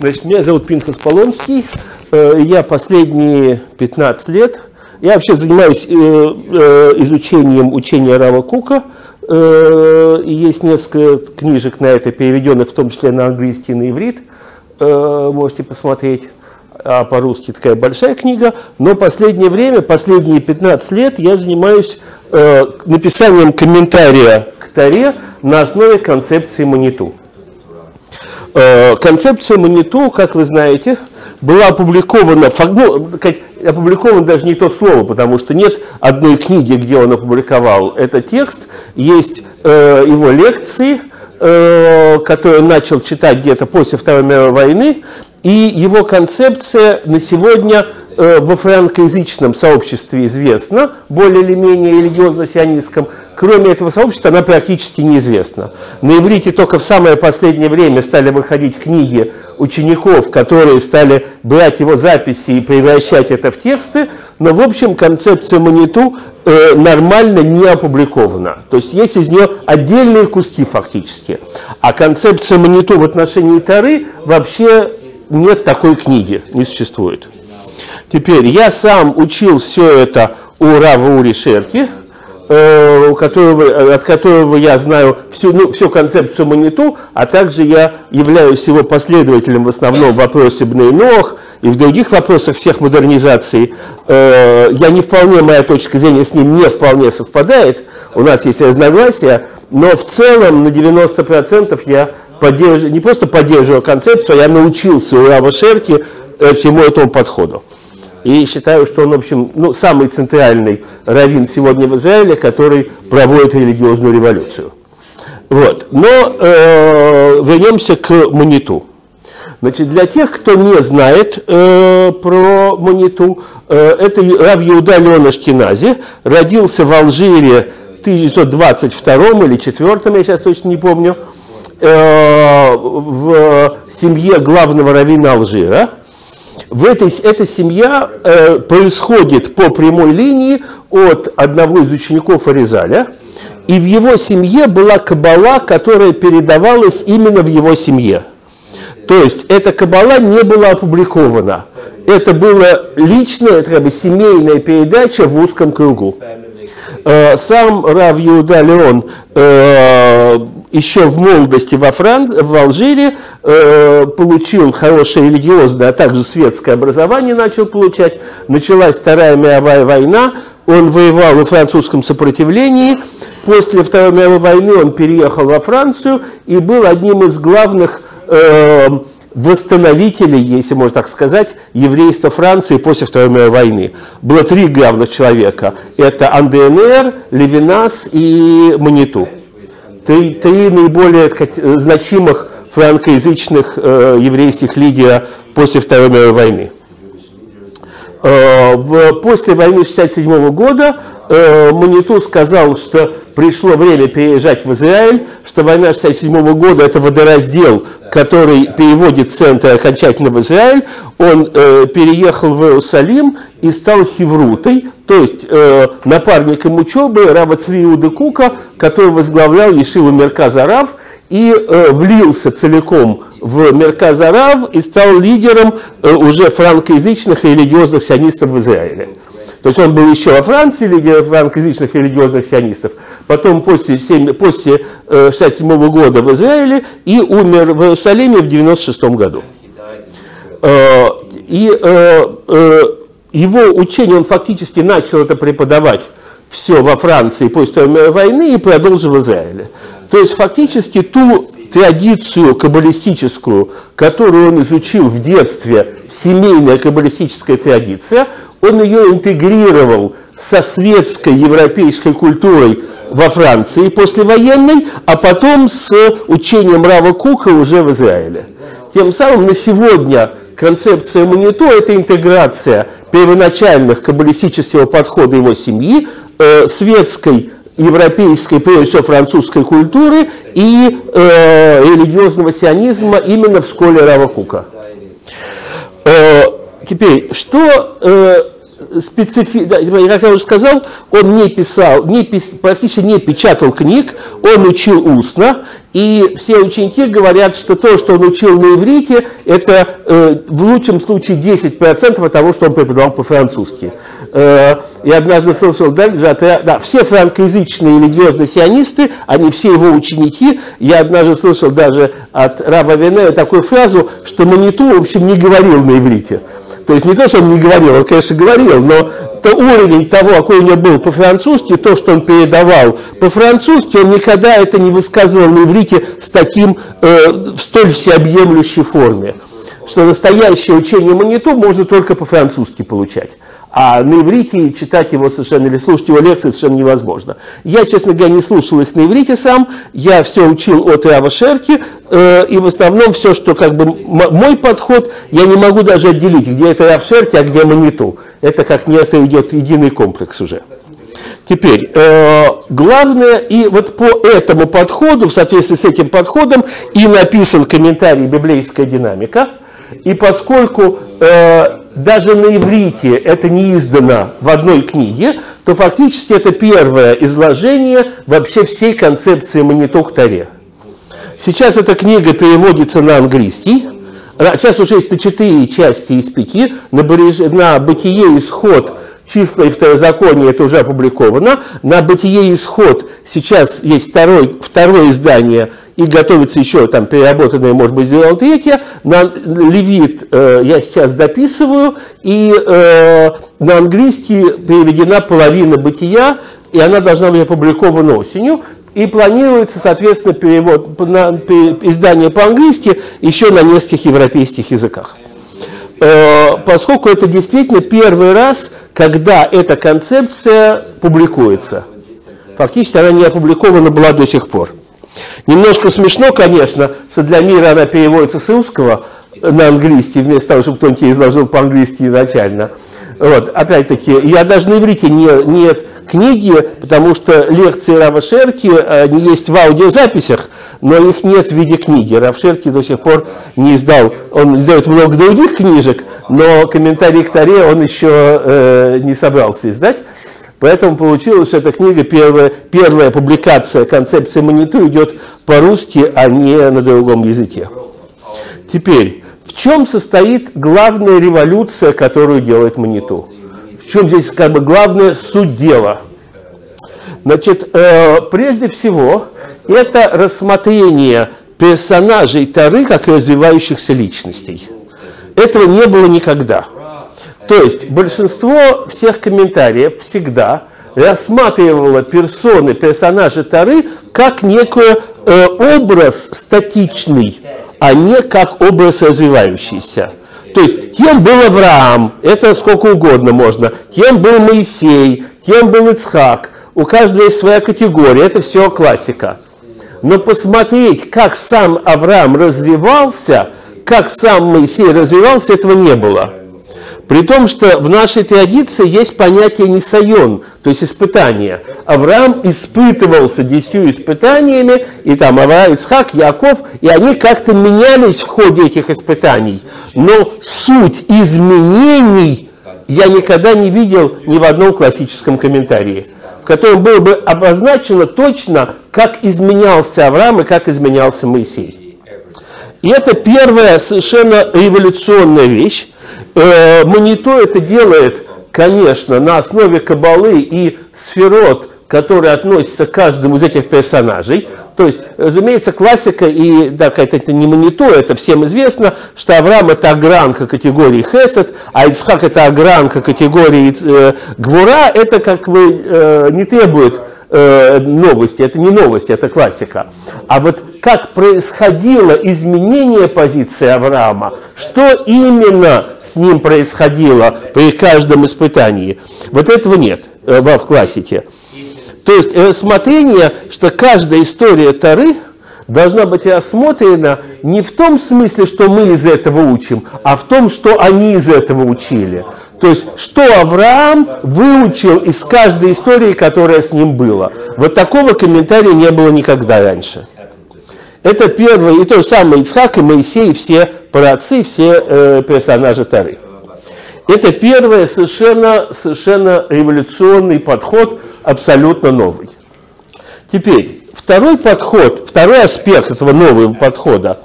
Значит, меня зовут Пинхас Полонский. Э, я последние 15 лет, я вообще занимаюсь э, э, изучением учения Рава Кука. Есть несколько книжек на это, переведенных в том числе на английский и на иврит. Можете посмотреть. А по-русски такая большая книга. Но последнее время, последние 15 лет я занимаюсь написанием комментария к Таре на основе концепции Маниту. Э, концепция Маниту, как вы знаете, была опубликована, ну, опубликовано даже не то слово, потому что нет одной книги, где он опубликовал этот текст, есть э, его лекции, э, которые он начал читать где-то после Второй мировой войны, и его концепция на сегодня э, во франкоязычном сообществе известна, более или менее религиозно-сионистском, кроме этого сообщества, она практически неизвестна. На иврите только в самое последнее время стали выходить книги учеников, которые стали брать его записи и превращать это в тексты, но, в общем, концепция Маниту э, нормально не опубликована. То есть есть из нее отдельные куски фактически. А концепция Маниту в отношении Тары вообще нет такой книги, не существует. Теперь, я сам учил все это у Рава Ури Шерки, Э, у которого, от которого я знаю всю, ну, всю концепцию Маниту, а также я являюсь его последователем в основном в вопросе Бнейнох и в других вопросах всех модернизаций. Э, я не вполне, моя точка зрения с ним не вполне совпадает, у нас есть разногласия, но в целом на 90% я поддерживаю, не просто поддерживаю концепцию, а я научился у Рава Шерки э, всему этому подходу. И считаю, что он, в общем, ну, самый центральный раввин сегодня в Израиле, который проводит религиозную революцию. Вот. Но э, вернемся к Маниту. Значит, для тех, кто не знает э, про Маниту, э, это Рав Иуда Леон родился в Алжире в 1922 или 4, я сейчас точно не помню, э, в семье главного раввина Алжира – в этой, эта семья э, происходит по прямой линии от одного из учеников Аризаля, и в его семье была кабала, которая передавалась именно в его семье. То есть эта кабала не была опубликована. Это была личная, это как бы семейная передача в узком кругу. Э, сам Рав Иуда Леон э, еще в молодости во Фран... в Алжире э, получил хорошее религиозное, а также светское образование начал получать. Началась Вторая мировая война, он воевал во французском сопротивлении. После Второй мировой войны он переехал во Францию и был одним из главных э, восстановителей, если можно так сказать, еврейства Франции после Второй мировой войны. Было три главных человека. Это АНДНР, Левинас и Маниту три, три наиболее так, значимых франкоязычных э, еврейских лидера после Второй мировой войны. Э, в, после войны 1967 года э, Маниту сказал, что пришло время переезжать в Израиль, что война 1967 года это водораздел, который переводит центр окончательно в Израиль. Он э, переехал в Иерусалим и стал хеврутой, то есть э, напарником учебы Раба Цвиуда Кука, который возглавлял Ешиву Мерказарав и э, влился целиком в Мерказарав и стал лидером э, уже франкоязычных и религиозных сионистов в Израиле. То есть он был еще во Франции, лидер франкоязычных религиозных сионистов, потом после, 7, после э, 67 года в Израиле и умер в Иерусалиме в 96 году. Э, и э, его учение, он фактически начал это преподавать все во Франции после войны и продолжил в Израиле. То есть фактически ту традицию каббалистическую, которую он изучил в детстве, семейная каббалистическая традиция, он ее интегрировал со светской европейской культурой во Франции послевоенной, а потом с учением Рава Кука уже в Израиле. Тем самым на сегодня концепция Манито – это интеграция первоначальных каббалистического подхода его семьи, э, светской, европейской, прежде всего французской культуры и э, религиозного сионизма именно в школе Рава Кука. Э, теперь, что, э, специфи... как я уже сказал, он не писал, не пис... практически не печатал книг, он учил устно, и все ученики говорят, что то, что он учил на иврите, это э, в лучшем случае 10% от того, что он преподавал по-французски. Э, я однажды слышал, да, да, все франкоязычные религиозные сионисты, они все его ученики. Я однажды слышал даже от раба Венея такую фразу, что Маниту, в общем, не говорил на иврите. То есть не то, что он не говорил, он, конечно, говорил, но то уровень того, какой у него был по-французски, то, что он передавал по-французски, он никогда это не высказывал на иврите с таким, э, в столь всеобъемлющей форме. Что настоящее учение Маниту можно только по-французски получать. А на иврите читать его совершенно или слушать его лекции совершенно невозможно. Я, честно говоря, не слушал их на иврите сам. Я все учил от Иава Шерки. Э, и в основном все, что как бы мой подход, я не могу даже отделить, где это Иав Шерки, а где Маниту. Это как не это идет единый комплекс уже. Теперь, э, главное, и вот по этому подходу, в соответствии с этим подходом, и написан комментарий «Библейская динамика», и поскольку э, даже на иврите это не издано в одной книге, то фактически это первое изложение вообще всей концепции Манитух Таре. Сейчас эта книга переводится на английский. Сейчас уже есть четыре части из пяти. На, на бытие исход числа и второзаконие это уже опубликовано. На бытие исход сейчас есть второй, второе издание и готовится еще там переработанное, может быть, сделал третье. На левит э, я сейчас дописываю, и э, на английский переведена половина бытия, и она должна быть опубликована осенью. И планируется, соответственно, перевод, на, издание по-английски еще на нескольких европейских языках. Э, поскольку это действительно первый раз, когда эта концепция публикуется. Фактически она не опубликована была до сих пор. Немножко смешно, конечно, что для мира она переводится с русского на английский, вместо того, чтобы кто-нибудь изложил по-английски изначально. Вот, опять-таки, я даже на иврите не, нет книги, потому что лекции Рава Шерки они есть в аудиозаписях, но их нет в виде книги. Рав Шерки до сих пор не издал, он издает много других книжек, но комментарий к Таре он еще э, не собрался издать. Поэтому получилось, что эта книга, первая, первая публикация концепции Маниту идет по-русски, а не на другом языке. Теперь, в чем состоит главная революция, которую делает Маниту? Чем здесь как бы главная суть дела? Значит, э, прежде всего, это рассмотрение персонажей Тары как развивающихся личностей. Этого не было никогда. То есть большинство всех комментариев всегда рассматривало персоны, персонажи Тары как некий э, образ статичный, а не как образ развивающийся. То есть, кем был Авраам, это сколько угодно можно, кем был Моисей, кем был Ицхак, у каждого есть своя категория, это все классика. Но посмотреть, как сам Авраам развивался, как сам Моисей развивался, этого не было. При том, что в нашей традиции есть понятие нисайон, то есть испытание. Авраам испытывался десятью испытаниями, и там Авраам, Ицхак, Яков, и они как-то менялись в ходе этих испытаний. Но суть изменений я никогда не видел ни в одном классическом комментарии, в котором было бы обозначено точно, как изменялся Авраам и как изменялся Моисей. И это первая совершенно революционная вещь, Э, это делает, конечно, на основе кабалы и сферот, которые относятся к каждому из этих персонажей. То есть, разумеется, классика, и да, это не Манито, это всем известно, что Авраам это огранка категории Хесед, а Ицхак это огранка категории э, Гвура, это как бы э, не требует э, новости, это не новости, это классика. А вот как происходило изменение позиции Авраама, что именно с ним происходило при каждом испытании, вот этого нет э, в классике. То есть рассмотрение, что каждая история Тары должна быть рассмотрена не в том смысле, что мы из этого учим, а в том, что они из этого учили. То есть, что Авраам выучил из каждой истории, которая с ним была. Вот такого комментария не было никогда раньше. Это первое, и то же самое Ицхак, и Моисей, и все праотцы, все э, персонажи Тары. Это первый совершенно, совершенно революционный подход, абсолютно новый. Теперь, второй подход, второй аспект этого нового подхода,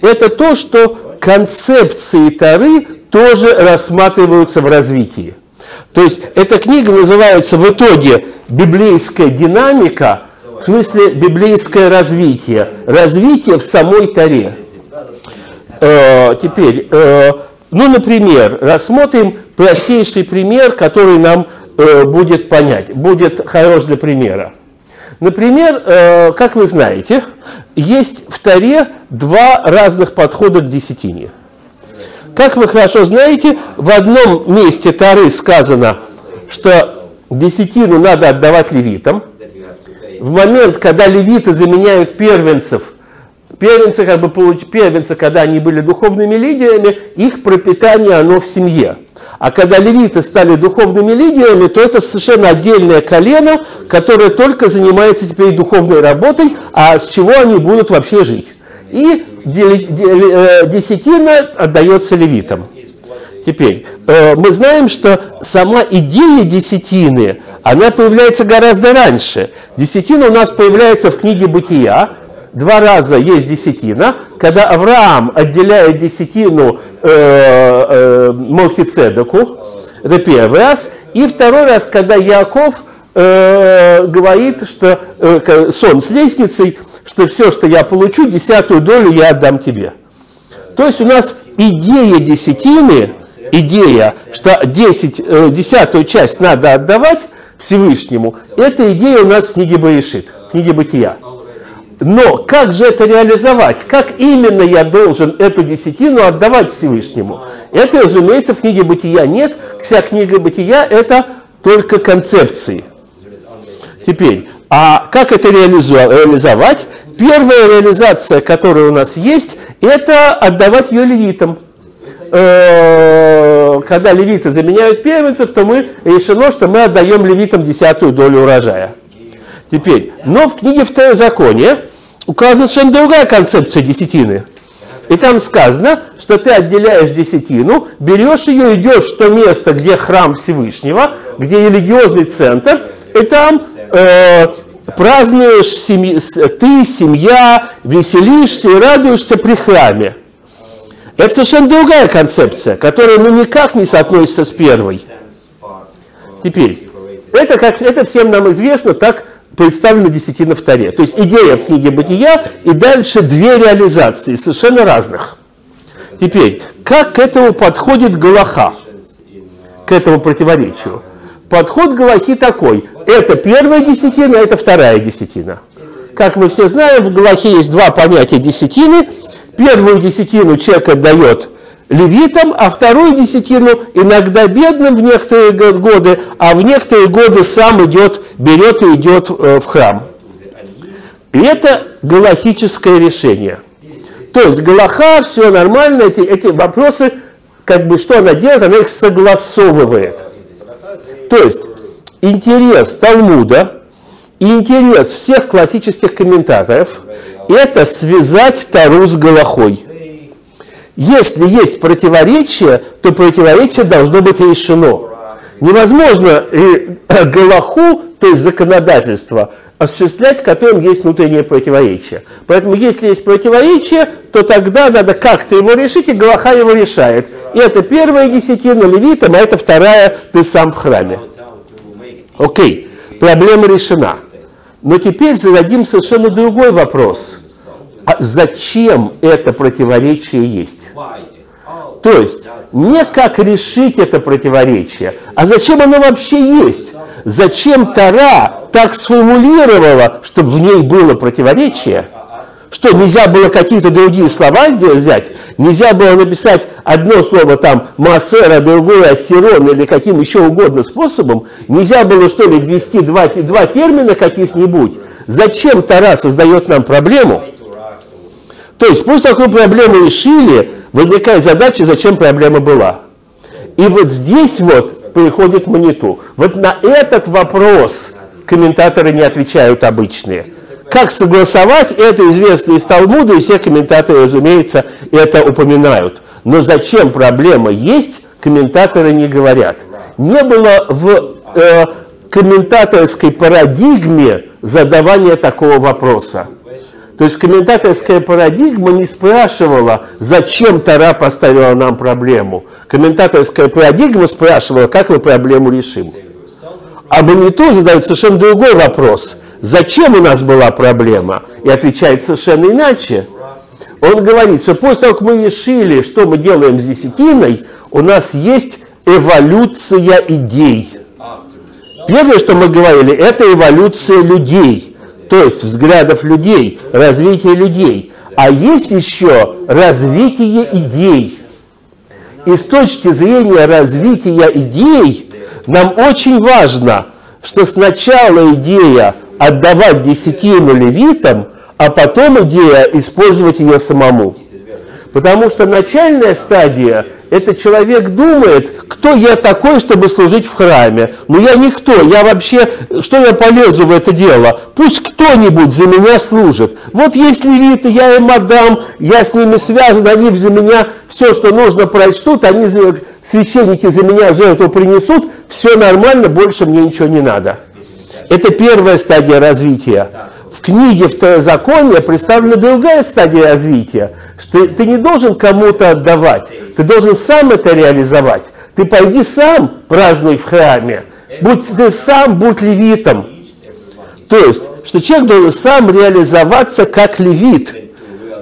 это то, что концепции Тары тоже рассматриваются в развитии. То есть эта книга называется в итоге «Библейская динамика», в смысле библейское развитие, развитие в самой Таре. Э, теперь, э, ну, например, рассмотрим простейший пример, который нам э, будет понять, будет хорош для примера. Например, э, как вы знаете, есть в Таре два разных подхода к десятине. Как вы хорошо знаете, в одном месте Тары сказано, что десятину надо отдавать левитам. В момент, когда левиты заменяют первенцев – первенцы, как бы первенцы, когда они были духовными лидерами, их пропитание, оно в семье. А когда левиты стали духовными лидерами, то это совершенно отдельное колено, которое только занимается теперь духовной работой, а с чего они будут вообще жить. И десятина отдается левитам. Теперь, э, мы знаем, что сама идея десятины, она появляется гораздо раньше. Десятина у нас появляется в книге «Бытия», два раза есть десятина, когда Авраам отделяет десятину э, э, Молхицедеку, это первый раз, и второй раз, когда Яков э, говорит, что э, сон с лестницей, что все, что я получу, десятую долю я отдам тебе. То есть у нас идея десятины, идея, что 10, э, десятую часть надо отдавать Всевышнему, эта идея у нас в книге Боишит, в книге Бытия. Но как же это реализовать? Как именно я должен эту десятину отдавать Всевышнему? Это, разумеется, в книге Бытия нет. Вся книга Бытия – это только концепции. Теперь, а как это реализовать? Первая реализация, которая у нас есть, это отдавать ее левитам. Э, когда левиты заменяют первенцев, то мы решено, что мы отдаем левитам десятую долю урожая. Теперь, но в книге Второзакония указана совершенно другая концепция десятины. И там сказано, что ты отделяешь десятину, берешь ее, идешь в то место, где храм Всевышнего, где религиозный центр, и там э, празднуешь семьи, ты, семья, веселишься и радуешься при храме. Это совершенно другая концепция, которая ну, никак не соотносится с первой. Теперь, это, как, это всем нам известно, так представлена десятина в Таре. То есть идея в книге Бытия и дальше две реализации, совершенно разных. Теперь, как к этому подходит Галаха, к этому противоречию? Подход Галахи такой. Это первая десятина, это вторая десятина. Как мы все знаем, в Галахе есть два понятия десятины. Первую десятину человек отдает левитам, а вторую десятину иногда бедным в некоторые годы, а в некоторые годы сам идет, берет и идет э, в храм. И это галахическое решение. То есть Галаха, все нормально, эти, эти вопросы, как бы что она делает, она их согласовывает. То есть интерес Талмуда и интерес всех классических комментаторов – это связать Тару с Галахой – если есть противоречие, то противоречие должно быть решено. Невозможно э, Галаху, то есть законодательство, осуществлять, в котором есть внутреннее противоречие. Поэтому, если есть противоречие, то тогда надо как-то его решить, и Галаха его решает. И это первая десятина левитам, а это вторая ты сам в храме. Окей, проблема решена. Но теперь зададим совершенно другой вопрос. А зачем это противоречие есть? То есть, не как решить это противоречие, а зачем оно вообще есть? Зачем Тара так сформулировала, чтобы в ней было противоречие? Что, нельзя было какие-то другие слова взять? Нельзя было написать одно слово там Массера, другое Ассирон или каким еще угодно способом? Нельзя было, что ли, ввести два, два термина каких-нибудь? Зачем Тара создает нам проблему? То есть, после такой проблемы решили, возникает задача, зачем проблема была. И вот здесь вот приходит мониту. Вот на этот вопрос комментаторы не отвечают обычные. Как согласовать, это известно из Талмуда, и все комментаторы, разумеется, это упоминают. Но зачем проблема есть, комментаторы не говорят. Не было в э, комментаторской парадигме задавания такого вопроса. То есть комментаторская парадигма не спрашивала, зачем Тара поставила нам проблему. Комментаторская парадигма спрашивала, как мы проблему решим. А Маниту задает совершенно другой вопрос. Зачем у нас была проблема? И отвечает совершенно иначе. Он говорит, что после того, как мы решили, что мы делаем с десятиной, у нас есть эволюция идей. Первое, что мы говорили, это эволюция людей, то есть взглядов людей, развитие людей. А есть еще развитие идей. И с точки зрения развития идей нам очень важно, что сначала идея отдавать десятину левитам, а потом идея использовать ее самому. Потому что начальная стадия – это человек думает, кто я такой, чтобы служить в храме. Но я никто, я вообще, что я полезу в это дело? Пусть кто-нибудь за меня служит. Вот есть левиты, я им отдам, я с ними связан, они за меня все, что нужно, прочтут, они, священники за меня жертву принесут, все нормально, больше мне ничего не надо. Это первая стадия развития в книге Второзакония представлена другая стадия развития, что ты не должен кому-то отдавать, ты должен сам это реализовать. Ты пойди сам празднуй в храме, будь ты сам, будь левитом. То есть, что человек должен сам реализоваться как левит.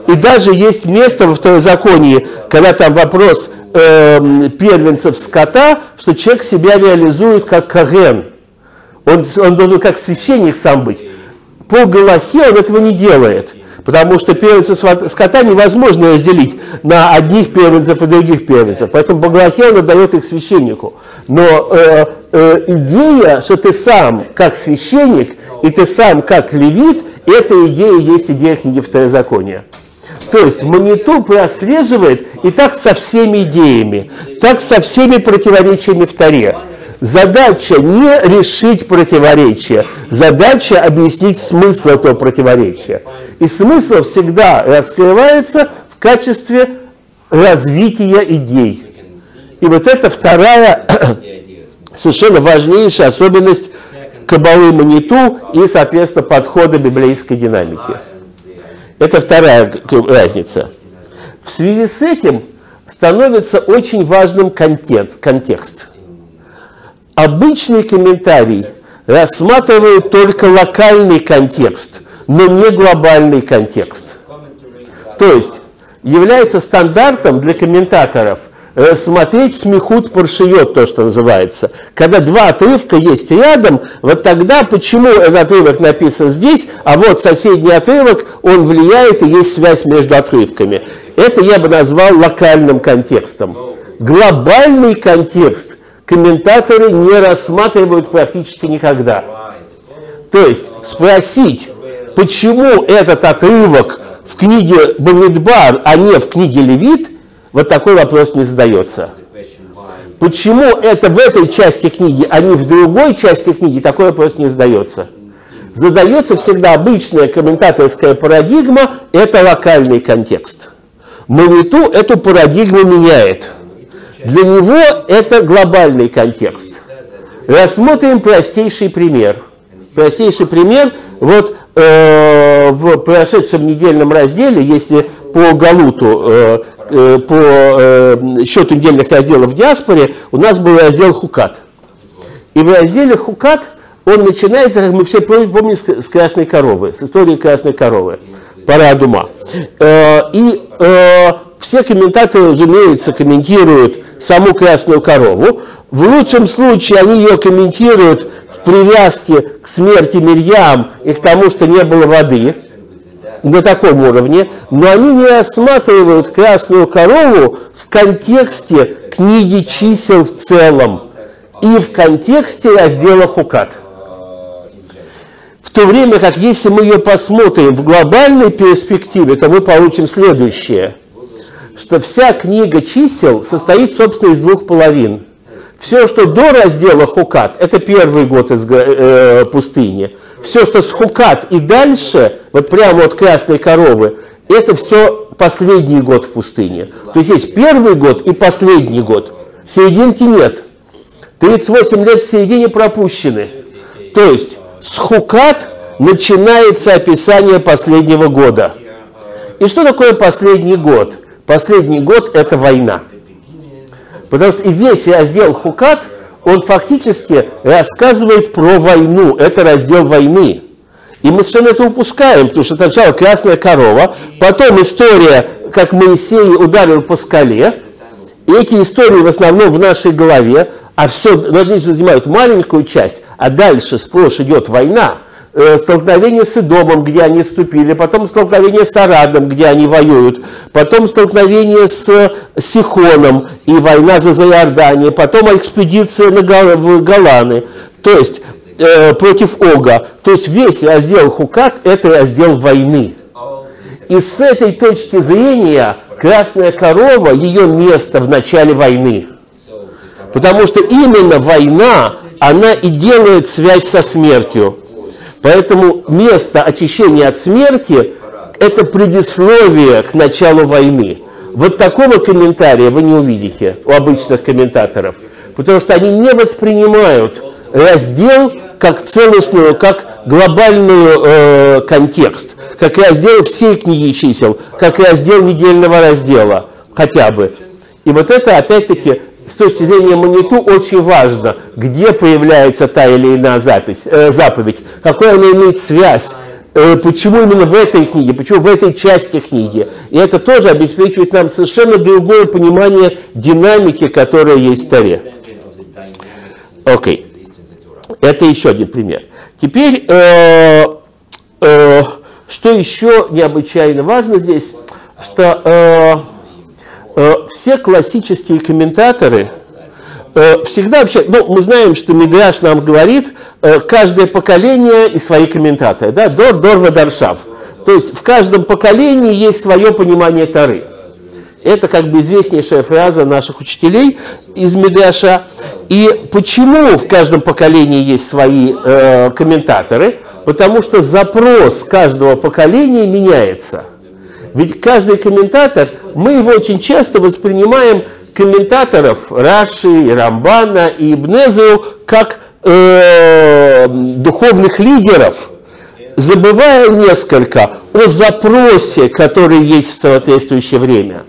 И даже есть место во Второзаконии, когда там вопрос э, первенцев скота, что человек себя реализует как Карен. Он, он должен как священник сам быть по Галахе он этого не делает. Потому что первенцев скота невозможно разделить на одних первенцев и других первенцев. Поэтому по Галахе он отдает их священнику. Но э, э, идея, что ты сам как священник и ты сам как левит, эта идея есть идея книги Второзакония. То есть Маниту прослеживает и так со всеми идеями, так со всеми противоречиями в Таре. Задача не решить противоречие, задача объяснить смысл этого противоречия. И смысл всегда раскрывается в качестве развития идей. И вот это вторая совершенно важнейшая особенность Кабалы Маниту и, соответственно, подхода библейской динамики. Это вторая разница. В связи с этим становится очень важным контент, контекст. Обычный комментарий рассматривает только локальный контекст, но не глобальный контекст. То есть является стандартом для комментаторов рассмотреть смехут паршиет, то, что называется. Когда два отрывка есть рядом, вот тогда почему этот отрывок написан здесь, а вот соседний отрывок, он влияет и есть связь между отрывками. Это я бы назвал локальным контекстом. Глобальный контекст комментаторы не рассматривают практически никогда. То есть спросить, почему этот отрывок в книге Бамидбар, а не в книге Левит, вот такой вопрос не задается. Почему это в этой части книги, а не в другой части книги, такой вопрос не задается. Задается всегда обычная комментаторская парадигма, это локальный контекст. Мавиту эту парадигму меняет – для него это глобальный контекст. Рассмотрим простейший пример. Простейший пример, вот э, в прошедшем недельном разделе, если по Галуту, э, э, по э, счету недельных разделов в диаспоре, у нас был раздел Хукат. И в разделе Хукат он начинается, как мы все помним, с красной коровы, с истории красной коровы, пора дума. Э, и э, все комментаторы, разумеется, комментируют саму красную корову. В лучшем случае они ее комментируют в привязке к смерти Мирьям и к тому, что не было воды на таком уровне, но они не рассматривают красную корову в контексте книги чисел в целом и в контексте раздела Хукат. В то время как если мы ее посмотрим в глобальной перспективе, то мы получим следующее – что вся книга чисел состоит, собственно, из двух половин. Все, что до раздела Хукат, это первый год из э, пустыни. Все, что с Хукат и дальше, вот прямо от красной коровы, это все последний год в пустыне. То есть есть первый год и последний год. Серединки нет. 38 лет в середине пропущены. То есть с Хукат начинается описание последнего года. И что такое последний год? Последний год – это война. Потому что и весь раздел Хукат, он фактически рассказывает про войну. Это раздел войны. И мы совершенно это упускаем, потому что сначала красная корова, потом история, как Моисей ударил по скале. И эти истории в основном в нашей голове, а все, ну, они занимают маленькую часть, а дальше сплошь идет война. Э, столкновение с Идомом, где они вступили, потом столкновение с Арадом, где они воюют, потом столкновение с Сихоном и война за Зайордание, потом экспедиция на в Голаны. То есть э, против Ога. То есть весь раздел Хукат – это раздел войны. И с этой точки зрения Красная Корова – ее место в начале войны. Потому что именно война, она и делает связь со смертью. Поэтому место очищения от смерти – это предисловие к началу войны. Вот такого комментария вы не увидите у обычных комментаторов, потому что они не воспринимают раздел как целостную, как глобальный э, контекст, как раздел всей книги чисел, как раздел недельного раздела хотя бы. И вот это опять-таки с точки зрения маниту очень важно, где появляется та или иная запись, э, заповедь, какой она имеет связь, э, почему именно в этой книге, почему в этой части книги. И это тоже обеспечивает нам совершенно другое понимание динамики, которая есть в Таре. Окей. Okay. Это еще один пример. Теперь, э, э, что еще необычайно важно здесь, что э, все классические комментаторы э, всегда вообще, ну, мы знаем, что Мидраш нам говорит, э, каждое поколение и свои комментаторы, да, Дор, Дор, Вадаршав. То есть в каждом поколении есть свое понимание Тары. Это как бы известнейшая фраза наших учителей из Медяша. И почему в каждом поколении есть свои э, комментаторы? Потому что запрос каждого поколения меняется. Ведь каждый комментатор, мы его очень часто воспринимаем комментаторов Раши, Рамбана и Ибнезу как э, духовных лидеров, забывая несколько о запросе, который есть в соответствующее время.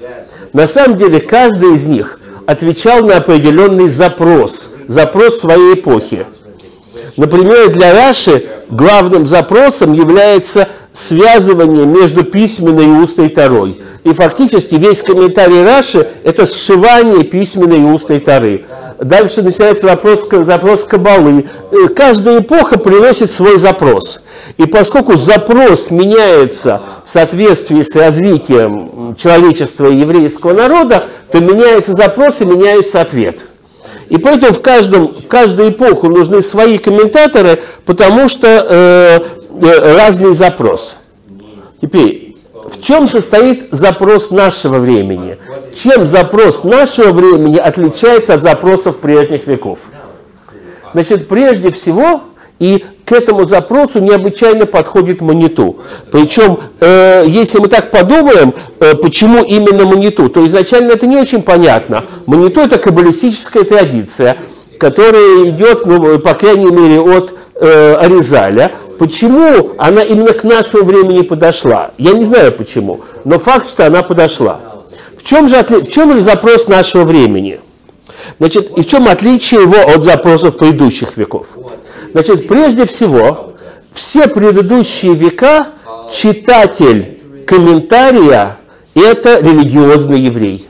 На самом деле каждый из них отвечал на определенный запрос, запрос своей эпохи. Например, для Раши главным запросом является связывание между письменной и устной Тарой. И фактически весь комментарий Раши – это сшивание письменной и устной Тары. Дальше начинается вопрос, запрос Кабалы. Э, каждая эпоха приносит свой запрос. И поскольку запрос меняется в соответствии с развитием человечества и еврейского народа, то меняется запрос и меняется ответ. И поэтому в, каждом, в каждую эпоху нужны свои комментаторы, потому что э, э, разный запрос. Теперь, в чем состоит запрос нашего времени? Чем запрос нашего времени отличается от запросов прежних веков? Значит, прежде всего, и к этому запросу необычайно подходит маниту. Причем, э, если мы так подумаем, э, почему именно маниту, то изначально это не очень понятно. Маниту – это каббалистическая традиция, которая идет, ну, по крайней мере, от э, Аризаля. Почему она именно к нашему времени подошла? Я не знаю почему, но факт, что она подошла. В чем же, отли... в чем же запрос нашего времени? Значит, и в чем отличие его от запросов предыдущих веков? Значит, прежде всего, все предыдущие века читатель комментария – это религиозный еврей.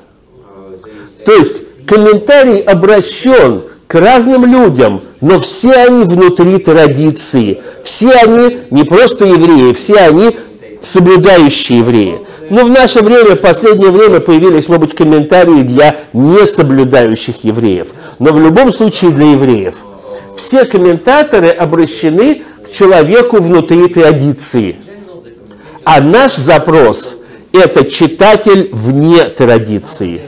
То есть комментарий обращен к разным людям, но все они внутри традиции. Все они не просто евреи, все они соблюдающие евреи. Но в наше время, в последнее время появились, может быть, комментарии для несоблюдающих евреев. Но в любом случае для евреев – все комментаторы обращены к человеку внутри традиции. А наш запрос – это читатель вне традиции,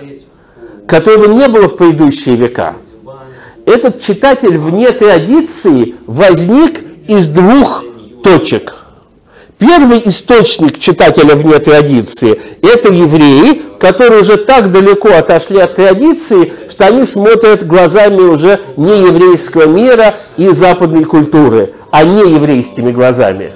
которого не было в предыдущие века. Этот читатель вне традиции возник из двух точек. Первый источник читателя вне традиции – это евреи, которые уже так далеко отошли от традиции, что они смотрят глазами уже не еврейского мира и западной культуры, а не еврейскими глазами.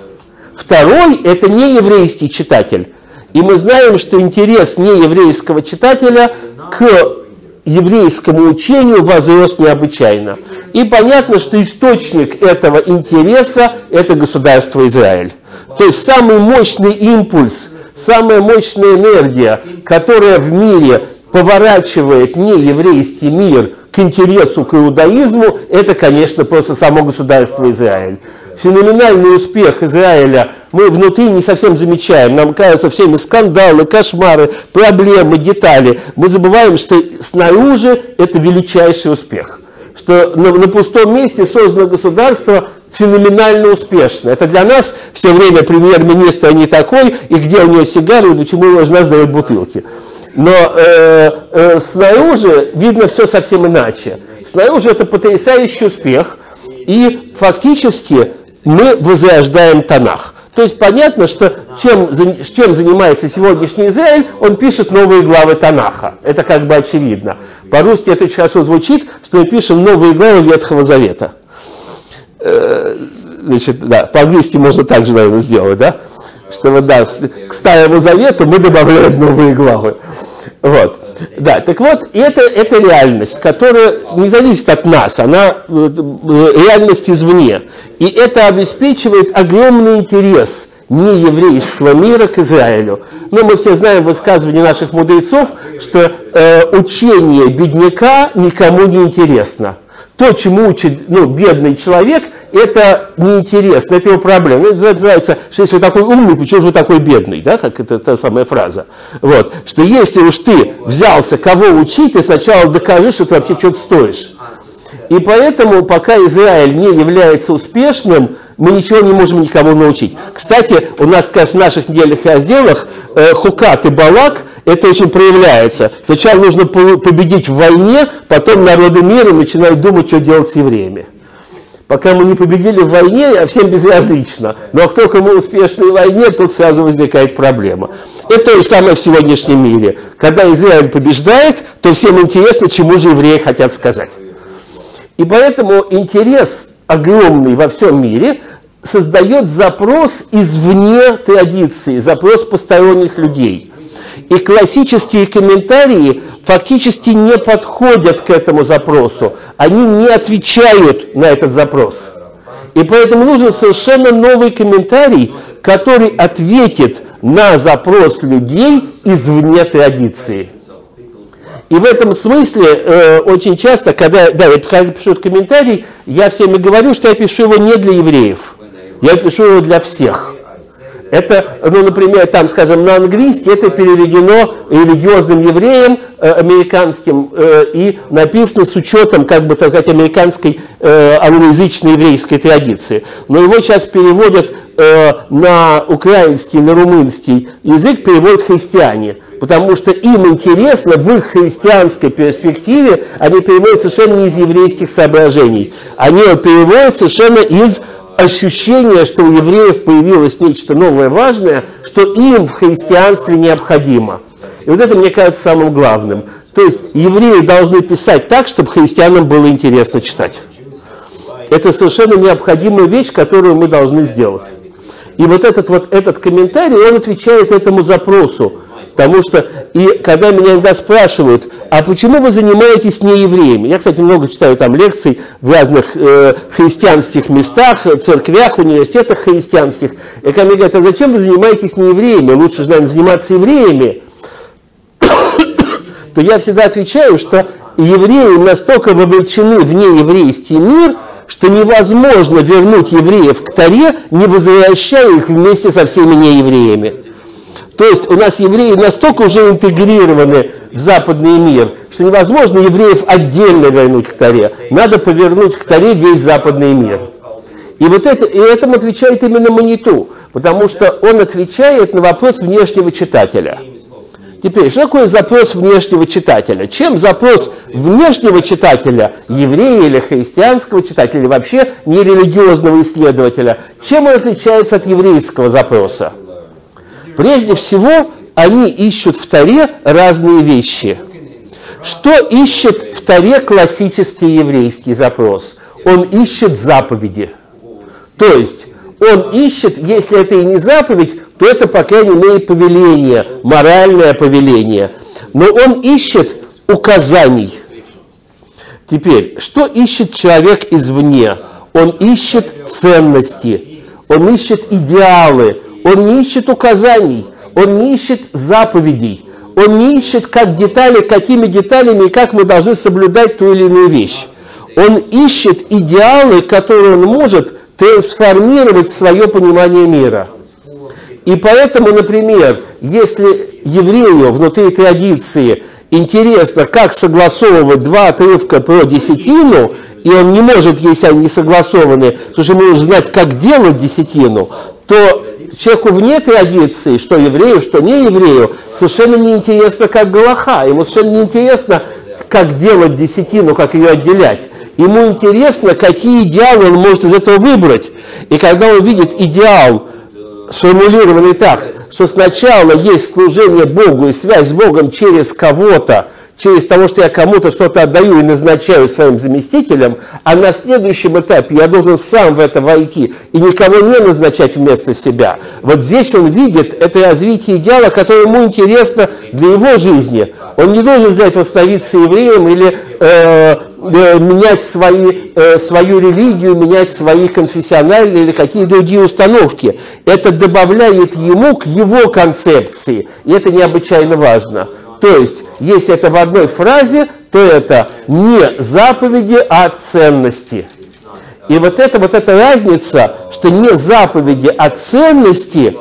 Второй – это не еврейский читатель. И мы знаем, что интерес нееврейского читателя к еврейскому учению возрос необычайно. И понятно, что источник этого интереса – это государство Израиль. То есть самый мощный импульс, самая мощная энергия, которая в мире поворачивает нееврейский мир к интересу к иудаизму, это, конечно, просто само государство Израиль. Феноменальный успех Израиля мы внутри не совсем замечаем. Нам кажется всеми скандалы, кошмары, проблемы, детали. Мы забываем, что снаружи это величайший успех. Что на, на пустом месте создано государство феноменально успешно. Это для нас все время премьер-министр не такой, и где у него сигары, и почему его жена сдает бутылки. Но э, э, снаружи видно все совсем иначе. Снаружи это потрясающий успех, и фактически мы возрождаем Танах. То есть понятно, что чем, чем занимается сегодняшний Израиль, он пишет новые главы Танаха. Это как бы очевидно. По-русски это хорошо звучит, что мы пишем новые главы Ветхого Завета. Э, значит, да, по-английски можно также, наверное, сделать, да? Что вот, да, к Старому Завету мы добавляем новые главы. Вот. Да, так вот, это, это реальность, которая не зависит от нас, она реальность извне. И это обеспечивает огромный интерес нееврейского мира к Израилю. Но мы все знаем высказывание наших мудрецов, что э, учение бедняка никому не интересно. То, чему учит ну, бедный человек, это неинтересно, это его проблема. Это называется, что если вы такой умный, почему же вы такой бедный, да, как это та самая фраза. Вот, что если уж ты взялся кого учить, ты сначала докажи, что ты вообще что-то стоишь. И поэтому, пока Израиль не является успешным, мы ничего не можем никому научить. Кстати, у нас, как в наших недельных разделах э, Хукат и Балак, это очень проявляется. Сначала нужно победить в войне, потом народы мира начинают думать, что делать с евреями. Пока мы не победили в войне, а всем безразлично. Но как только мы успешны в войне, тут сразу возникает проблема. Это то же самое в сегодняшнем мире. Когда Израиль побеждает, то всем интересно, чему же евреи хотят сказать. И поэтому интерес огромный во всем мире создает запрос извне традиции, запрос посторонних людей. И классические комментарии фактически не подходят к этому запросу. Они не отвечают на этот запрос. И поэтому нужен совершенно новый комментарий, который ответит на запрос людей извне традиции. И в этом смысле э, очень часто, когда, да, я пишу этот комментарий, я всеми говорю, что я пишу его не для евреев, я пишу его для всех. Это, ну, например, там, скажем, на английский это переведено религиозным евреем э, американским э, и написано с учетом, как бы, так сказать, американской э, англоязычной еврейской традиции. Но его сейчас переводят э, на украинский, на румынский язык, переводят христиане потому что им интересно в их христианской перспективе, они переводят совершенно не из еврейских соображений, они переводят совершенно из ощущение, что у евреев появилось нечто новое, важное, что им в христианстве необходимо. И вот это, мне кажется, самым главным. То есть евреи должны писать так, чтобы христианам было интересно читать. Это совершенно необходимая вещь, которую мы должны сделать. И вот этот вот этот комментарий, он отвечает этому запросу. Потому что, и когда меня иногда спрашивают, а почему вы занимаетесь не евреями? Я, кстати, много читаю там лекций в разных э, христианских местах, церквях, университетах христианских. И когда мне говорят, а зачем вы занимаетесь не евреями? Лучше же, наверное, заниматься евреями. То я всегда отвечаю, что евреи настолько вовлечены в нееврейский мир, что невозможно вернуть евреев к Таре, не возвращая их вместе со всеми неевреями. То есть у нас евреи настолько уже интегрированы в западный мир, что невозможно евреев отдельно вернуть к Таре. Надо повернуть к Таре весь западный мир. И вот это, и этому отвечает именно Маниту, потому что он отвечает на вопрос внешнего читателя. Теперь, что такое запрос внешнего читателя? Чем запрос внешнего читателя, еврея или христианского читателя, вообще нерелигиозного исследователя, чем он отличается от еврейского запроса? Прежде всего, они ищут в Таре разные вещи. Что ищет в Таре классический еврейский запрос? Он ищет заповеди. То есть он ищет, если это и не заповедь, то это, по крайней мере, повеление, моральное повеление. Но он ищет указаний. Теперь, что ищет человек извне? Он ищет ценности, он ищет идеалы, он не ищет указаний, он не ищет заповедей, он не ищет как детали, какими деталями и как мы должны соблюдать ту или иную вещь. Он ищет идеалы, которые он может трансформировать свое понимание мира. И поэтому, например, если еврею внутри традиции интересно, как согласовывать два отрывка про десятину, и он не может, если они не согласованы, потому что ему нужно знать, как делать десятину, то человеку вне традиции, что еврею, что не еврею, совершенно неинтересно, как Галаха. Ему совершенно неинтересно, как делать десятину, как ее отделять. Ему интересно, какие идеалы он может из этого выбрать. И когда он видит идеал, сформулированный так, что сначала есть служение Богу и связь с Богом через кого-то, через того, что я кому-то что-то отдаю и назначаю своим заместителем, а на следующем этапе я должен сам в это войти и никого не назначать вместо себя. Вот здесь он видит это развитие идеала, которое ему интересно для его жизни. Он не должен для этого становиться евреем или э, э, менять свои, э, свою религию, менять свои конфессиональные или какие-то другие установки. Это добавляет ему к его концепции, и это необычайно важно. То есть, если это в одной фразе, то это не заповеди, а ценности. И вот это вот эта разница, что не заповеди, а ценности,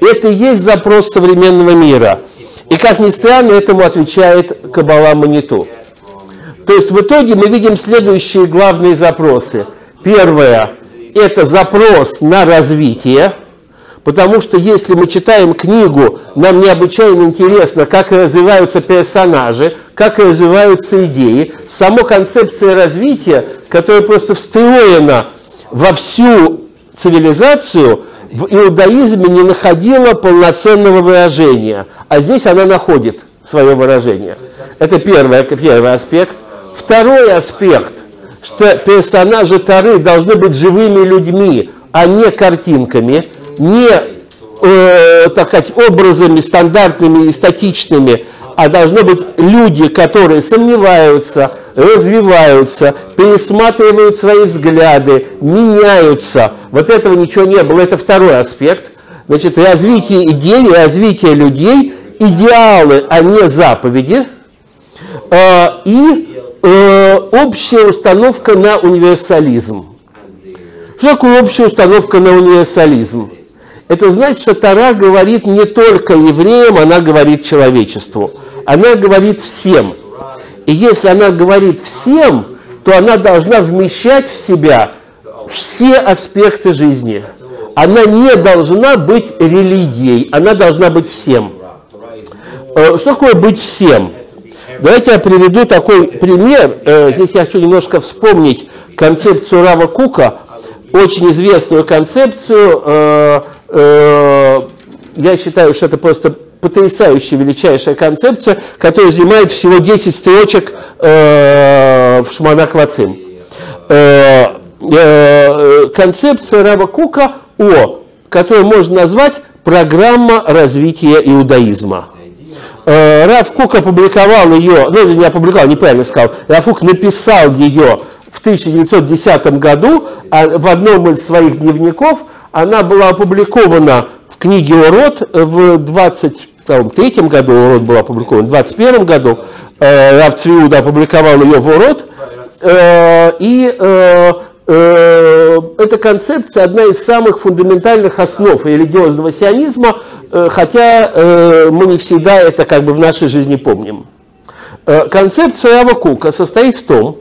это и есть запрос современного мира. И как ни странно, этому отвечает Кабала Маниту. То есть в итоге мы видим следующие главные запросы. Первое – это запрос на развитие – Потому что если мы читаем книгу, нам необычайно интересно, как развиваются персонажи, как развиваются идеи. Сама концепция развития, которая просто встроена во всю цивилизацию, в иудаизме не находила полноценного выражения. А здесь она находит свое выражение. Это первый, первый аспект. Второй аспект, что персонажи Тары должны быть живыми людьми, а не картинками – не, э, так сказать, образами стандартными и статичными, а должны быть люди, которые сомневаются, развиваются, пересматривают свои взгляды, меняются. Вот этого ничего не было. Это второй аспект. Значит, развитие идей, развитие людей, идеалы, а не заповеди. Э, и э, общая установка на универсализм. Что такое общая установка на универсализм? Это значит, что Тара говорит не только евреям, она говорит человечеству. Она говорит всем. И если она говорит всем, то она должна вмещать в себя все аспекты жизни. Она не должна быть религией, она должна быть всем. Э, что такое быть всем? Давайте я приведу такой пример. Э, здесь я хочу немножко вспомнить концепцию Рава Кука, очень известную концепцию, э, я считаю, что это просто потрясающая, величайшая концепция, которая занимает всего 10 строчек э, в Шманаквацим. Э, э, концепция Раба Кука о, которую можно назвать программа развития иудаизма. Э, Рав Кук опубликовал ее, ну не опубликовал, неправильно сказал, Рав Кук написал ее в 1910 году а в одном из своих дневников – она была опубликована в книге «Урод» в 23 году, «Урод» был опубликован, в 21 году э, Рав Цвиуда опубликовал ее в «Урод», э, и э, эта концепция одна из самых фундаментальных основ религиозного сионизма, хотя мы не всегда это как бы в нашей жизни помним. Концепция Рава Кука состоит в том,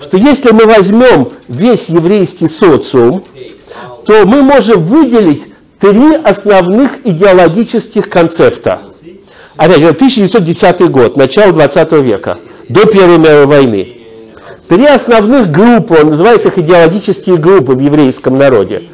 что если мы возьмем весь еврейский социум, то мы можем выделить три основных идеологических концепта. Опять, это 1910 год, начало 20 века, до Первой мировой войны. Три основных группы, он называет их идеологические группы в еврейском народе.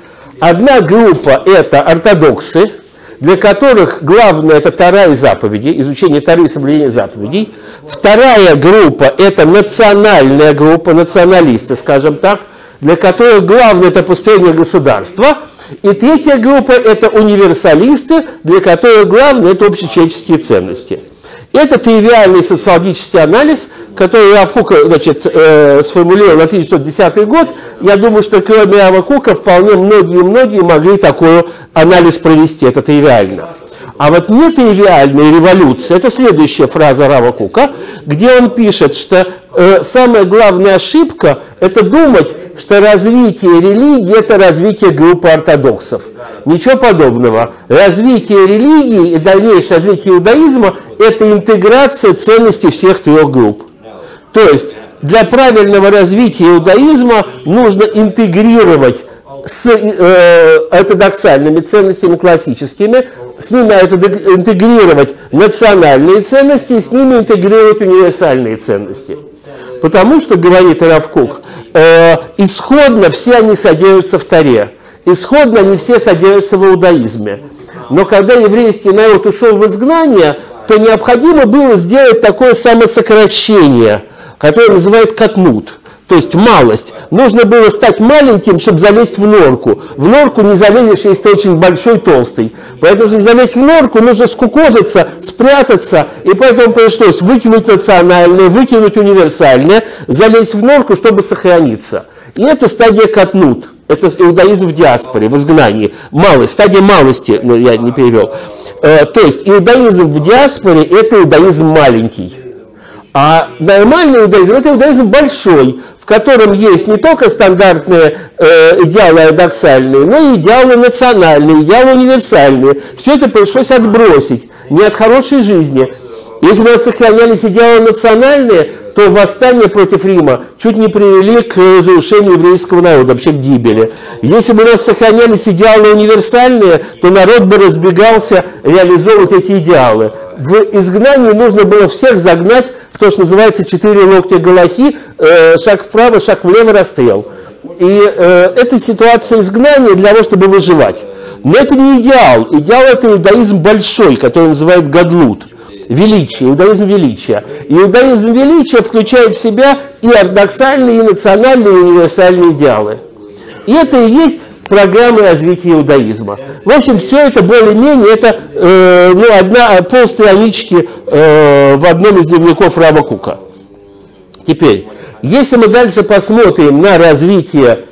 Одна группа – это ортодоксы, для которых главное это Тара и заповеди, изучение Тары и соблюдение заповедей. Вторая группа – это национальная группа, националисты, скажем так, для которых главное это построение государства. И третья группа – это универсалисты, для которых главное это общечеловеческие ценности. Это тривиальный социологический анализ, который Равкука значит, э, сформулировал на 1910 год. Я думаю, что кроме Равкука вполне многие-многие могли такой анализ провести. Это тривиально. А вот нетривиальная революция, это следующая фраза Рава Кука, где он пишет, что э, самая главная ошибка – это думать, что развитие религии – это развитие группы ортодоксов. Ничего подобного. Развитие религии и дальнейшее развитие иудаизма – это интеграция ценностей всех трех групп. То есть для правильного развития иудаизма нужно интегрировать с э, ортодоксальными ценностями классическими, с ними интегрировать национальные ценности и с ними интегрировать универсальные ценности. Потому что, говорит Равкук, э, исходно все они содержатся в Таре. Исходно они все содержатся в иудаизме. Но когда еврейский народ ушел в изгнание, то необходимо было сделать такое самосокращение, которое называют катнут – то есть малость. Нужно было стать маленьким, чтобы залезть в норку. В норку не залезешь, если ты очень большой, толстый. Поэтому, чтобы залезть в норку, нужно скукожиться, спрятаться. И поэтому пришлось выкинуть национальное, выкинуть универсальное, залезть в норку, чтобы сохраниться. И это стадия катнут. Это иудаизм в диаспоре, в изгнании. Малость, стадия малости, ну, я не перевел. Э, то есть иудаизм в диаспоре – это иудаизм маленький. А нормальный иудаизм – это иудаизм большой, в котором есть не только стандартные э, идеалы ордоксальные, но и идеалы национальные, идеалы универсальные. Все это пришлось отбросить, не от хорошей жизни. Если бы у нас сохранялись идеалы национальные, то восстание против Рима чуть не привели к разрушению еврейского народа, вообще к гибели. Если бы у нас сохранялись идеалы универсальные, то народ бы разбегался реализовывать эти идеалы. В изгнании нужно было всех загнать то, что называется четыре локтя Галахи, э, шаг вправо, шаг влево, расстрел. И э, это ситуация изгнания для того, чтобы выживать. Но это не идеал. Идеал это иудаизм большой, который называют гадлут. Величие, иудаизм величия. Иудаизм величия включает в себя и ортодоксальные, и национальные, и универсальные идеалы. И это и есть программы развития иудаизма. В общем, все это более-менее, это э, ну, одна полстранички э, в одном из дневников Раба Кука. Теперь, если мы дальше посмотрим на развитие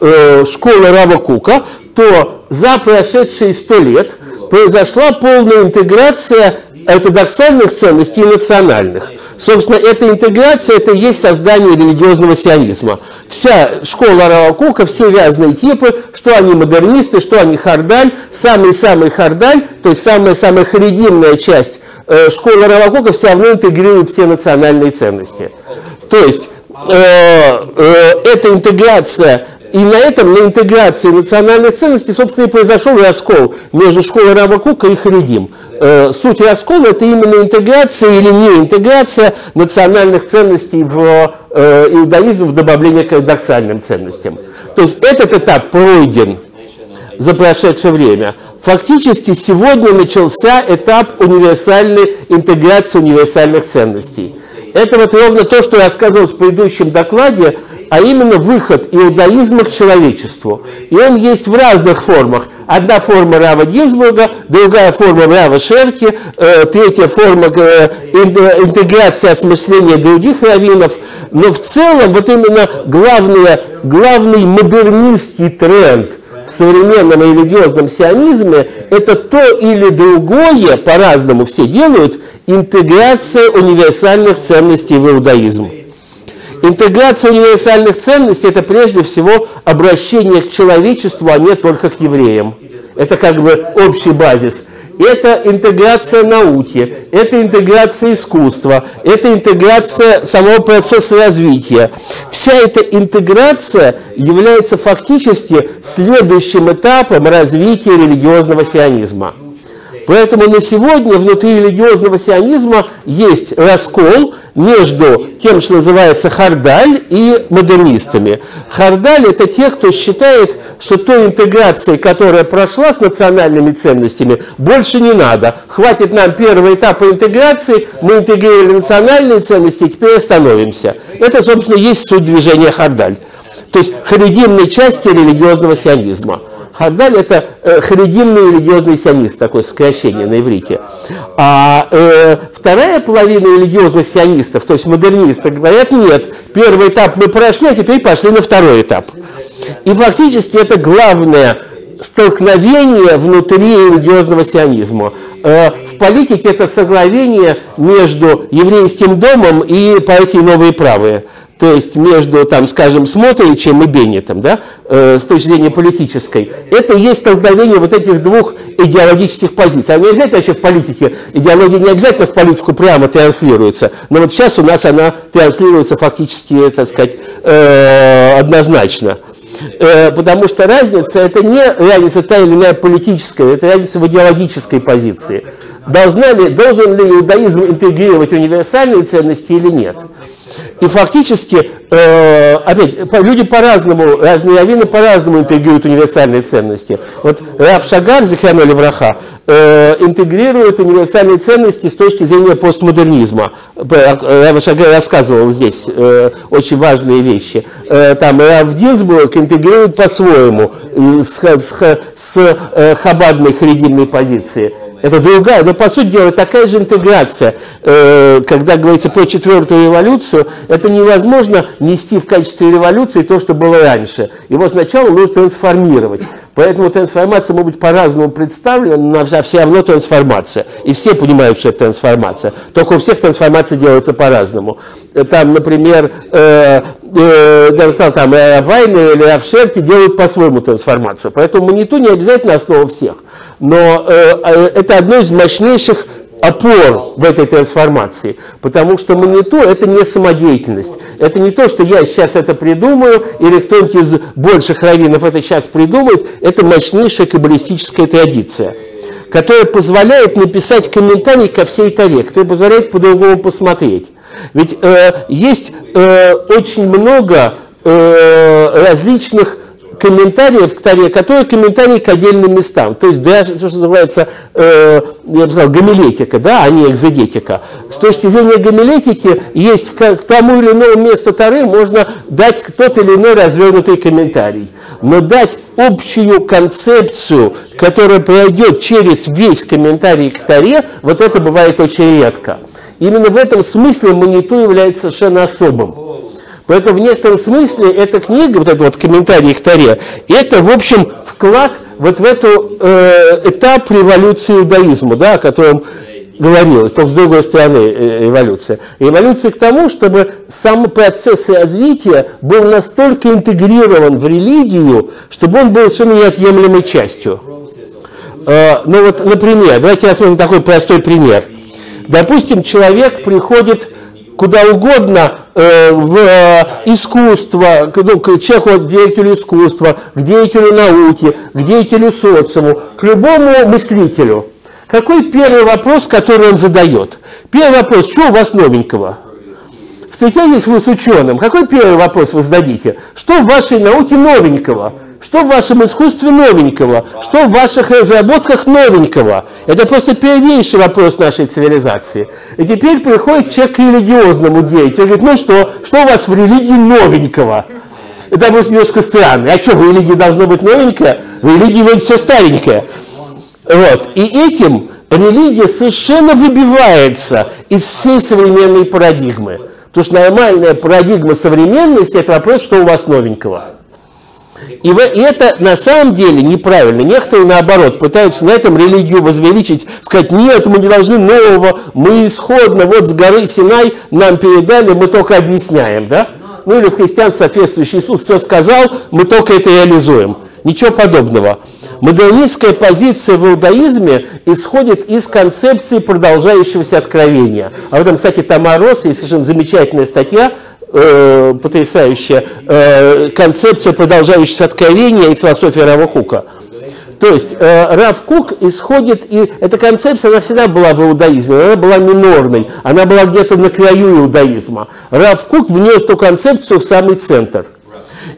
э, школы Раба Кука, то за прошедшие сто лет произошла полная интеграция ортодоксальных ценностей и национальных. Собственно, эта интеграция, это и есть создание религиозного сионизма. Вся школа Равакука, все разные типы, что они модернисты, что они хардаль, самый-самый хардаль, то есть самая-самая харидимная часть э, школы Равакука все равно интегрирует все национальные ценности. То есть, э, э, эта интеграция и на этом, на интеграции национальных ценностей, собственно, и произошел раскол между школой Рабакука и Харидим. Э, суть раскола – это именно интеграция или не интеграция национальных ценностей в э, иудаизм в добавление к ортодоксальным ценностям. То есть этот этап пройден за прошедшее время. Фактически сегодня начался этап универсальной интеграции универсальных ценностей. Это вот ровно то, что я рассказывал в предыдущем докладе а именно выход иудаизма к человечеству. И он есть в разных формах. Одна форма Рава Гинзбурга, другая форма Рава Шерки, э, третья форма э, интеграции осмысления других раввинов. Но в целом вот именно главное, главный модернистский тренд в современном религиозном сионизме – это то или другое, по-разному все делают, интеграция универсальных ценностей в иудаизм. Интеграция универсальных ценностей – это прежде всего обращение к человечеству, а не только к евреям. Это как бы общий базис. Это интеграция науки, это интеграция искусства, это интеграция самого процесса развития. Вся эта интеграция является фактически следующим этапом развития религиозного сионизма. Поэтому на сегодня внутри религиозного сионизма есть раскол между тем, что называется хардаль, и модернистами. Хардаль – это те, кто считает, что той интеграции, которая прошла с национальными ценностями, больше не надо. Хватит нам первого этапа интеграции, мы интегрировали национальные ценности, теперь остановимся. Это, собственно, есть суть движения хардаль. То есть харидимной части религиозного сионизма. Хардаль – это э, харидимный религиозный сионист, такое сокращение на иврите. А э, вторая половина религиозных сионистов, то есть модернистов, говорят, нет, первый этап мы прошли, а теперь пошли на второй этап. И фактически это главное столкновение внутри религиозного сионизма. Э, в политике это согласование между еврейским домом и партией «Новые правые» то есть между, там, скажем, Смотричем и Беннетом, да, э, с точки зрения политической, это есть столкновение вот этих двух идеологических позиций. Не обязательно вообще в политике, идеология не обязательно в политику прямо транслируется, но вот сейчас у нас она транслируется фактически, так сказать, э, однозначно. Э, потому что разница, это не разница та или иная политическая, это разница в идеологической позиции. Должна ли, должен ли иудаизм интегрировать универсальные ценности или нет? И фактически, э, опять, люди по-разному, разные раввины по-разному интегрируют универсальные ценности. Вот Раф Шагар, Зихану Левраха, э, интегрирует универсальные ценности с точки зрения постмодернизма. Раф Шагар рассказывал здесь э, очень важные вещи. Э, там Раф Гинзбург интегрирует по-своему э, с, с, с э, хабадной харидимной позиции. Это другая, но по сути дела такая же интеграция. Э, когда говорится про четвертую революцию, это невозможно нести в качестве революции то, что было раньше. Его сначала нужно трансформировать. Поэтому трансформация может быть по-разному представлена, но все равно трансформация. И все понимают, что это трансформация. Только у всех трансформация делается по-разному. Там, например, э, э, там, э, Вайны или Авшерти делают по-своему трансформацию. Поэтому маниту не обязательно основа всех но э, э, это одно из мощнейших опор в этой трансформации, потому что маниту – это не самодеятельность. Это не то, что я сейчас это придумаю, или кто-нибудь из больших раввинов это сейчас придумает, это мощнейшая каббалистическая традиция, которая позволяет написать комментарий ко всей таре, которая позволяет по-другому посмотреть. Ведь э, есть э, очень много э, различных комментариев к Таре, которые комментарии к отдельным местам. То есть даже, то, что называется, э, я бы сказал, гомилетика, да, а не экзегетика. С точки зрения гомилетики есть к тому или иному месту Тары можно дать тот или иной развернутый комментарий. Но дать общую концепцию, которая пройдет через весь комментарий к Таре, вот это бывает очень редко. Именно в этом смысле маниту является совершенно особым. Поэтому в некотором смысле эта книга, вот этот вот комментарий к Таре, это, в общем, вклад вот в эту э, этап революции иудаизма, да, о котором говорилось, только с другой стороны э, эволюция. Эволюция к тому, чтобы сам процесс развития был настолько интегрирован в религию, чтобы он был совершенно неотъемлемой частью. Э, ну вот, например, давайте рассмотрим такой простой пример. Допустим, человек приходит куда угодно э, в э, искусство, ну, к человеку, деятелю искусства, к деятелю науки, к деятелю социуму, к любому мыслителю. Какой первый вопрос, который он задает? Первый вопрос, что у вас новенького? Встретились вы с ученым, какой первый вопрос вы зададите? Что в вашей науке новенького? Что в вашем искусстве новенького? Что в ваших разработках новенького? Это просто первейший вопрос нашей цивилизации. И теперь приходит человек к религиозному деятелю. Говорит, ну что, что у вас в религии новенького? Это будет немножко странно. А что, в религии должно быть новенькое? В религии будет все старенькое. Вот. И этим религия совершенно выбивается из всей современной парадигмы. Потому что нормальная парадигма современности – это вопрос, что у вас новенького. И, это на самом деле неправильно. Некоторые, наоборот, пытаются на этом религию возвеличить, сказать, нет, мы не должны нового, мы исходно, вот с горы Синай нам передали, мы только объясняем, да? Ну или в христианстве соответствующий Иисус все сказал, мы только это реализуем. Ничего подобного. Модернистская позиция в иудаизме исходит из концепции продолжающегося откровения. Об этом, кстати, Тамар Росс, есть совершенно замечательная статья, э, потрясающая э, концепция продолжающегося откровения и философия Равахука. То есть э, Рав Кук исходит, и эта концепция, она всегда была в иудаизме, она была минорной, она была где-то на краю иудаизма. Рав Кук внес эту концепцию в самый центр.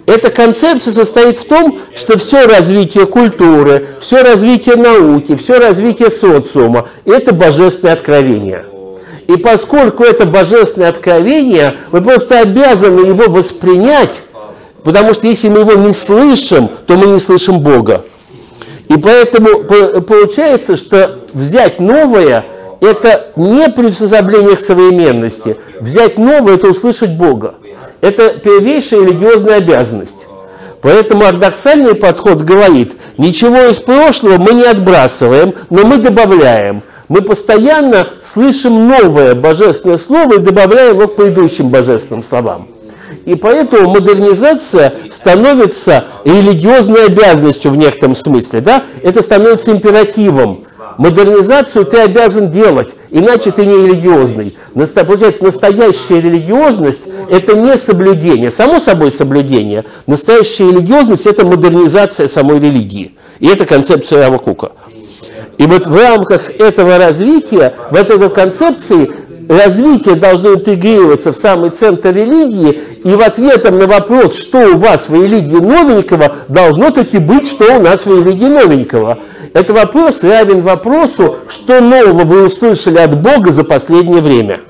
Эта концепция состоит в том, что все развитие культуры, все развитие науки, все развитие социума – это божественное откровение. И поскольку это божественное откровение, мы просто обязаны его воспринять, потому что если мы его не слышим, то мы не слышим Бога. И поэтому получается, что взять новое – это не приспособление к современности. Взять новое – это услышать Бога. Это первейшая религиозная обязанность. Поэтому ортодоксальный подход говорит, ничего из прошлого мы не отбрасываем, но мы добавляем. Мы постоянно слышим новое божественное слово и добавляем его к предыдущим божественным словам. И поэтому модернизация становится религиозной обязанностью в некотором смысле. Да? Это становится императивом. Модернизацию ты обязан делать, иначе ты не религиозный. Получается, настоящая религиозность – это не соблюдение, само собой соблюдение. Настоящая религиозность – это модернизация самой религии. И это концепция Равакука. И вот в рамках этого развития, в этой концепции, развитие должно интегрироваться в самый центр религии, и в ответом на вопрос, что у вас в религии новенького, должно таки быть, что у нас в религии новенького. Это вопрос равен вопросу, что нового вы услышали от Бога за последнее время.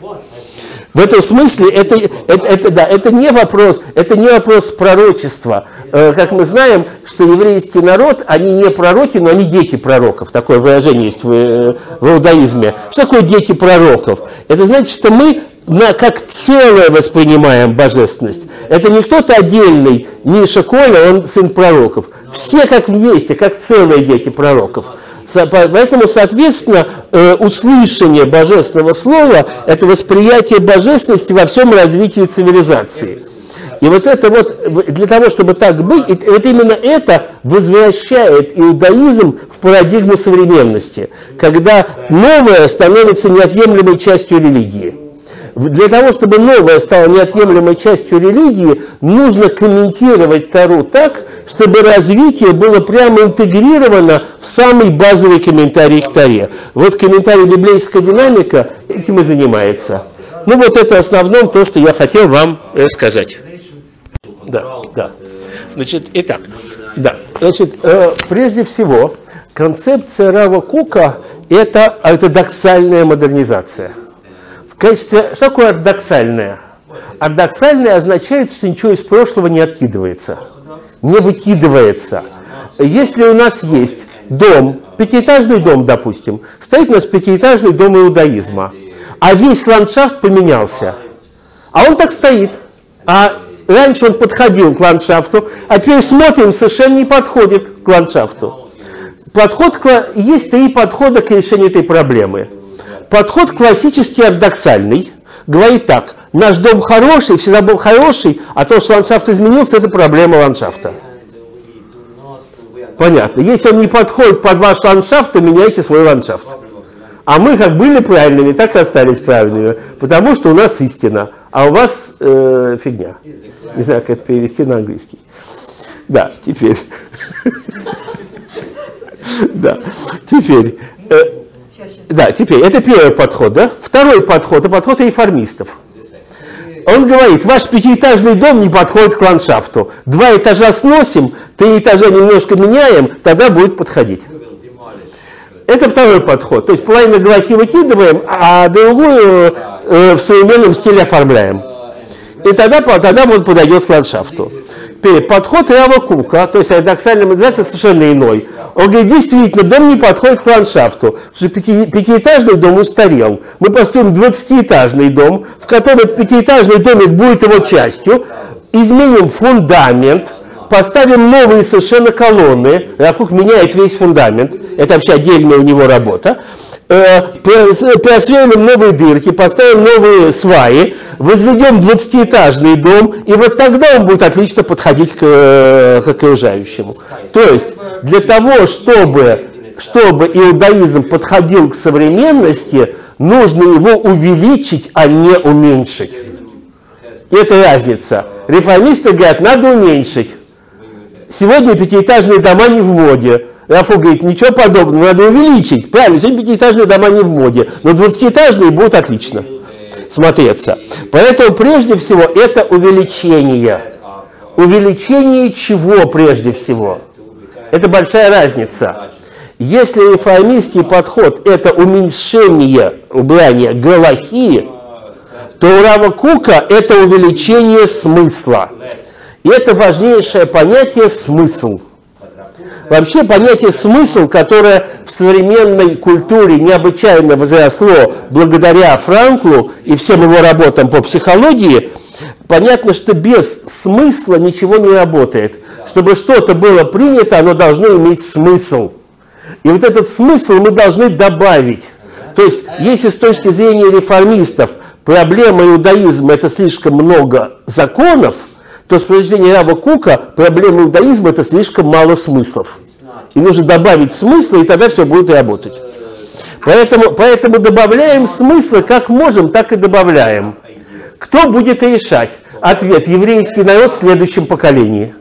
В этом смысле это, это, это, да, это, не вопрос, это не вопрос пророчества. Э, как мы знаем, что еврейский народ, они не пророки, но они дети пророков. Такое выражение есть в, э, в иудаизме. Что такое дети пророков? Это значит, что мы на, как целое воспринимаем божественность. Это не кто-то отдельный, Миша Коля, он сын пророков. Все как вместе, как целые дети пророков. Поэтому, соответственно, э, услышание божественного слова – это восприятие божественности во всем развитии цивилизации. И вот это вот, для того, чтобы так быть, вот именно это возвращает иудаизм в парадигму современности, когда новое становится неотъемлемой частью религии. Для того, чтобы новое стало неотъемлемой частью религии, нужно комментировать Тару так, чтобы развитие было прямо интегрировано в самый базовый комментарий к Таре. Вот комментарий «Библейская динамика» этим и занимается. Ну вот это в основном то, что я хотел вам э, сказать. Да, да. Значит, итак, да. Значит, э, прежде всего, концепция Рава Кука – это ортодоксальная модернизация. В качестве, что такое ортодоксальная? Ортодоксальная означает, что ничего из прошлого не откидывается – не выкидывается. Если у нас есть дом, пятиэтажный дом, допустим, стоит у нас пятиэтажный дом иудаизма, а весь ландшафт поменялся, а он так стоит, а раньше он подходил к ландшафту, а теперь смотрим, совершенно не подходит к ландшафту. Подход, есть три подхода к решению этой проблемы. Подход классический ортодоксальный говорит так, наш дом хороший, всегда был хороший, а то, что ландшафт изменился, это проблема ландшафта. Понятно. Если он не подходит под ваш ландшафт, то меняйте свой ландшафт. А мы как были правильными, так и остались правильными, потому что у нас истина, а у вас э, фигня. Не знаю, как это перевести на английский. Да, теперь. Да, теперь. Да, теперь, это первый подход, да? Второй подход, это подход реформистов. Он говорит, ваш пятиэтажный дом не подходит к ландшафту. Два этажа сносим, три этажа немножко меняем, тогда будет подходить. Это второй подход. То есть половину глухи выкидываем, а другую э, в современном стиле оформляем. И тогда, тогда он подойдет к ландшафту. Подход Рава Кука, то есть ортодоксальная модернизация совершенно иной. Он говорит, действительно, дом не подходит к ландшафту, потому что пяти, пятиэтажный дом устарел. Мы построим 20-этажный дом, в котором этот пятиэтажный домик будет его частью, изменим фундамент, поставим новые совершенно колонны, Равкук меняет весь фундамент, это вообще отдельная у него работа, просверлим новые дырки, поставим новые сваи, возведем 20-этажный дом, и вот тогда он будет отлично подходить к, э, к окружающему. То есть для того, чтобы, чтобы иудаизм подходил к современности, нужно его увеличить, а не уменьшить. Это разница. Реформисты говорят, надо уменьшить. Сегодня пятиэтажные дома не в моде. Рафу говорит, ничего подобного, надо увеличить. Правильно, сегодня пятиэтажные дома не в моде, но двадцатиэтажные будут отлично смотреться. Поэтому прежде всего это увеличение. Увеличение чего прежде всего? Это большая разница. Если реформистский подход – это уменьшение убрания галахи, то у Рава Кука это увеличение смысла. И это важнейшее понятие «смысл». Вообще понятие «смысл», которое в современной культуре необычайно возросло благодаря Франклу и всем его работам по психологии, понятно, что без смысла ничего не работает. Чтобы что-то было принято, оно должно иметь смысл. И вот этот смысл мы должны добавить. То есть, если с точки зрения реформистов проблема иудаизма – это слишком много законов, то с зрения Раба Кука проблема иудаизма – это слишком мало смыслов. И нужно добавить смысла, и тогда все будет работать. Поэтому, поэтому добавляем смыслы, как можем, так и добавляем. Кто будет решать? Ответ – еврейский народ в следующем поколении.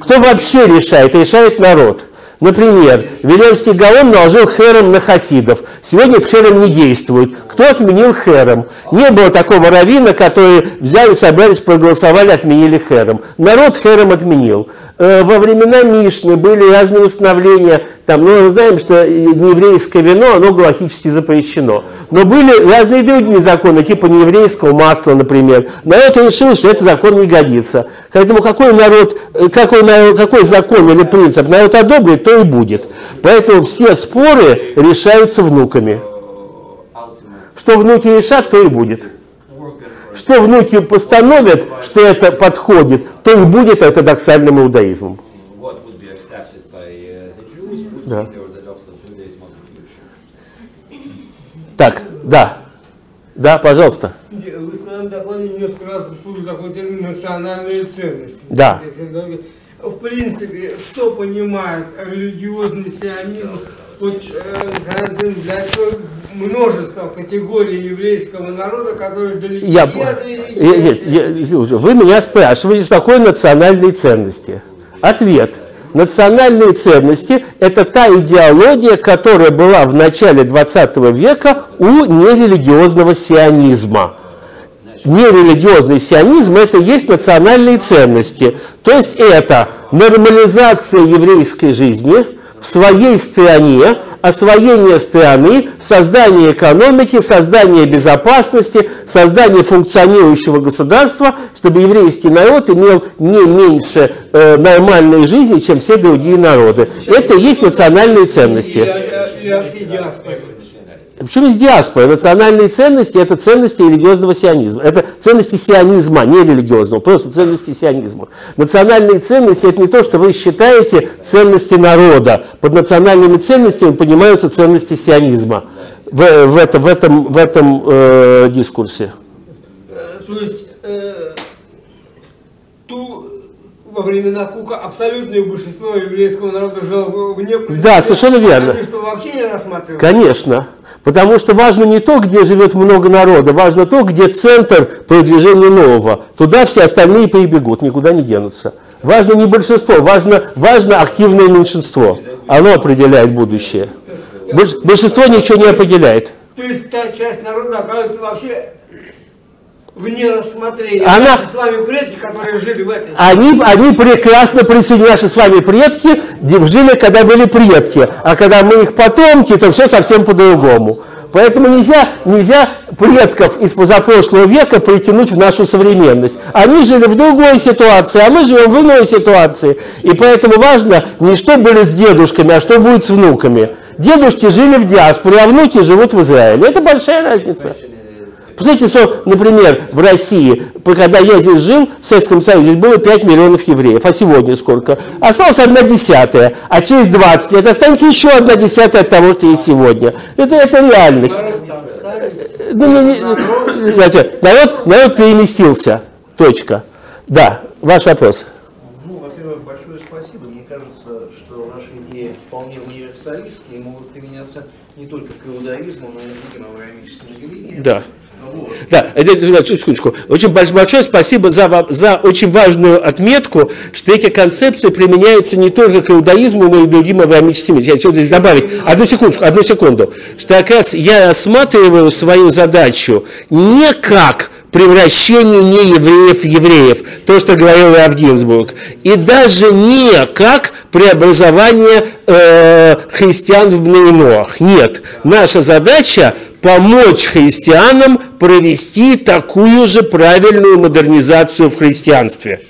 Кто вообще решает? Решает народ. Например, Веленский Гаон наложил херем на хасидов. Сегодня этот херем не действует. Кто отменил херем? Не было такого равина, который взяли, собрались, проголосовали, отменили херем. Народ херем отменил. Э, во времена Мишны были разные установления, там, ну, мы знаем, что нееврейское вино, оно галахически запрещено. Но были разные другие законы, типа нееврейского масла, например. Народ решил, что этот закон не годится. Поэтому какой народ, э, какой, какой закон или принцип народ одобрит, то и будет. Поэтому все споры решаются внуками. Что внуки решат, то и будет что внуки постановят, что это подходит, то и будет ортодоксальным иудаизмом. Да. Так, да. Да, пожалуйста. Вы в своем докладе несколько раз использовали такой термин национальные ценности. Да. В принципе, что понимает религиозный сионизм э, для множество категорий еврейского народа, которые далеки я, от религии. Я, я, вы меня спрашиваете, что такое национальные ценности. Ответ. Национальные ценности – это та идеология, которая была в начале 20 века у нерелигиозного сионизма. Нерелигиозный сионизм – это есть национальные ценности. То есть это нормализация еврейской жизни – в своей стране, освоение страны, создание экономики, создание безопасности, создание функционирующего государства, чтобы еврейский народ имел не меньше э, нормальной жизни, чем все другие народы. Это и есть национальные ценности. Почему из диаспоры? Национальные ценности – это ценности религиозного сионизма. Это ценности сионизма, не религиозного, просто ценности сионизма. Национальные ценности – это не то, что вы считаете ценности народа. Под национальными ценностями понимаются ценности сионизма в, в, это, в этом, в этом э, дискурсе. То есть, э, ту, во времена Кука абсолютное большинство еврейского народа жило вне Да, совершенно верно. Они что, вообще не рассматривали? Конечно. Потому что важно не то, где живет много народа, важно то, где центр продвижения нового. Туда все остальные прибегут, никуда не денутся. Важно не большинство, важно, важно активное меньшинство. Оно определяет будущее. Большинство ничего не определяет. То есть та часть народа оказывается вообще вне рассмотрения. Она... Наши с вами предки, которые жили в этой... Они, они прекрасно присоединились, наши с вами предки жили, когда были предки. А когда мы их потомки, то все совсем по-другому. Поэтому нельзя, нельзя предков из позапрошлого века притянуть в нашу современность. Они жили в другой ситуации, а мы живем в иной ситуации. И поэтому важно не что были с дедушками, а что будет с внуками. Дедушки жили в диаспоре, а внуки живут в Израиле. Это большая разница. Посмотрите, что, например, в России, когда я здесь жил, в Советском Союзе, было 5 миллионов евреев, а сегодня сколько? Осталось одна десятая, а через 20 лет останется еще одна десятая от того, что есть сегодня. Это, это реальность. Ну, не, не, знаете, народ, народ переместился. Точка. Да, ваш вопрос. Ну, во-первых, большое спасибо. Мне кажется, что ваши идеи вполне универсалистские и могут применяться не только к иудаизму, но и к другим авраамическим религиям. Да. Да, это, это, секундочку. Очень большое спасибо за, за очень важную отметку, что эти концепции применяются не только к иудаизму, но и другим авраамическим. Я хочу здесь добавить. Одну секундочку, одну секунду. Что как раз я осматриваю свою задачу не как превращение неевреев в евреев, то, что говорил Рав Гинзбург, и даже не как преобразование э, христиан в Бнейноах. Нет, наша задача помочь христианам провести такую же правильную модернизацию в христианстве.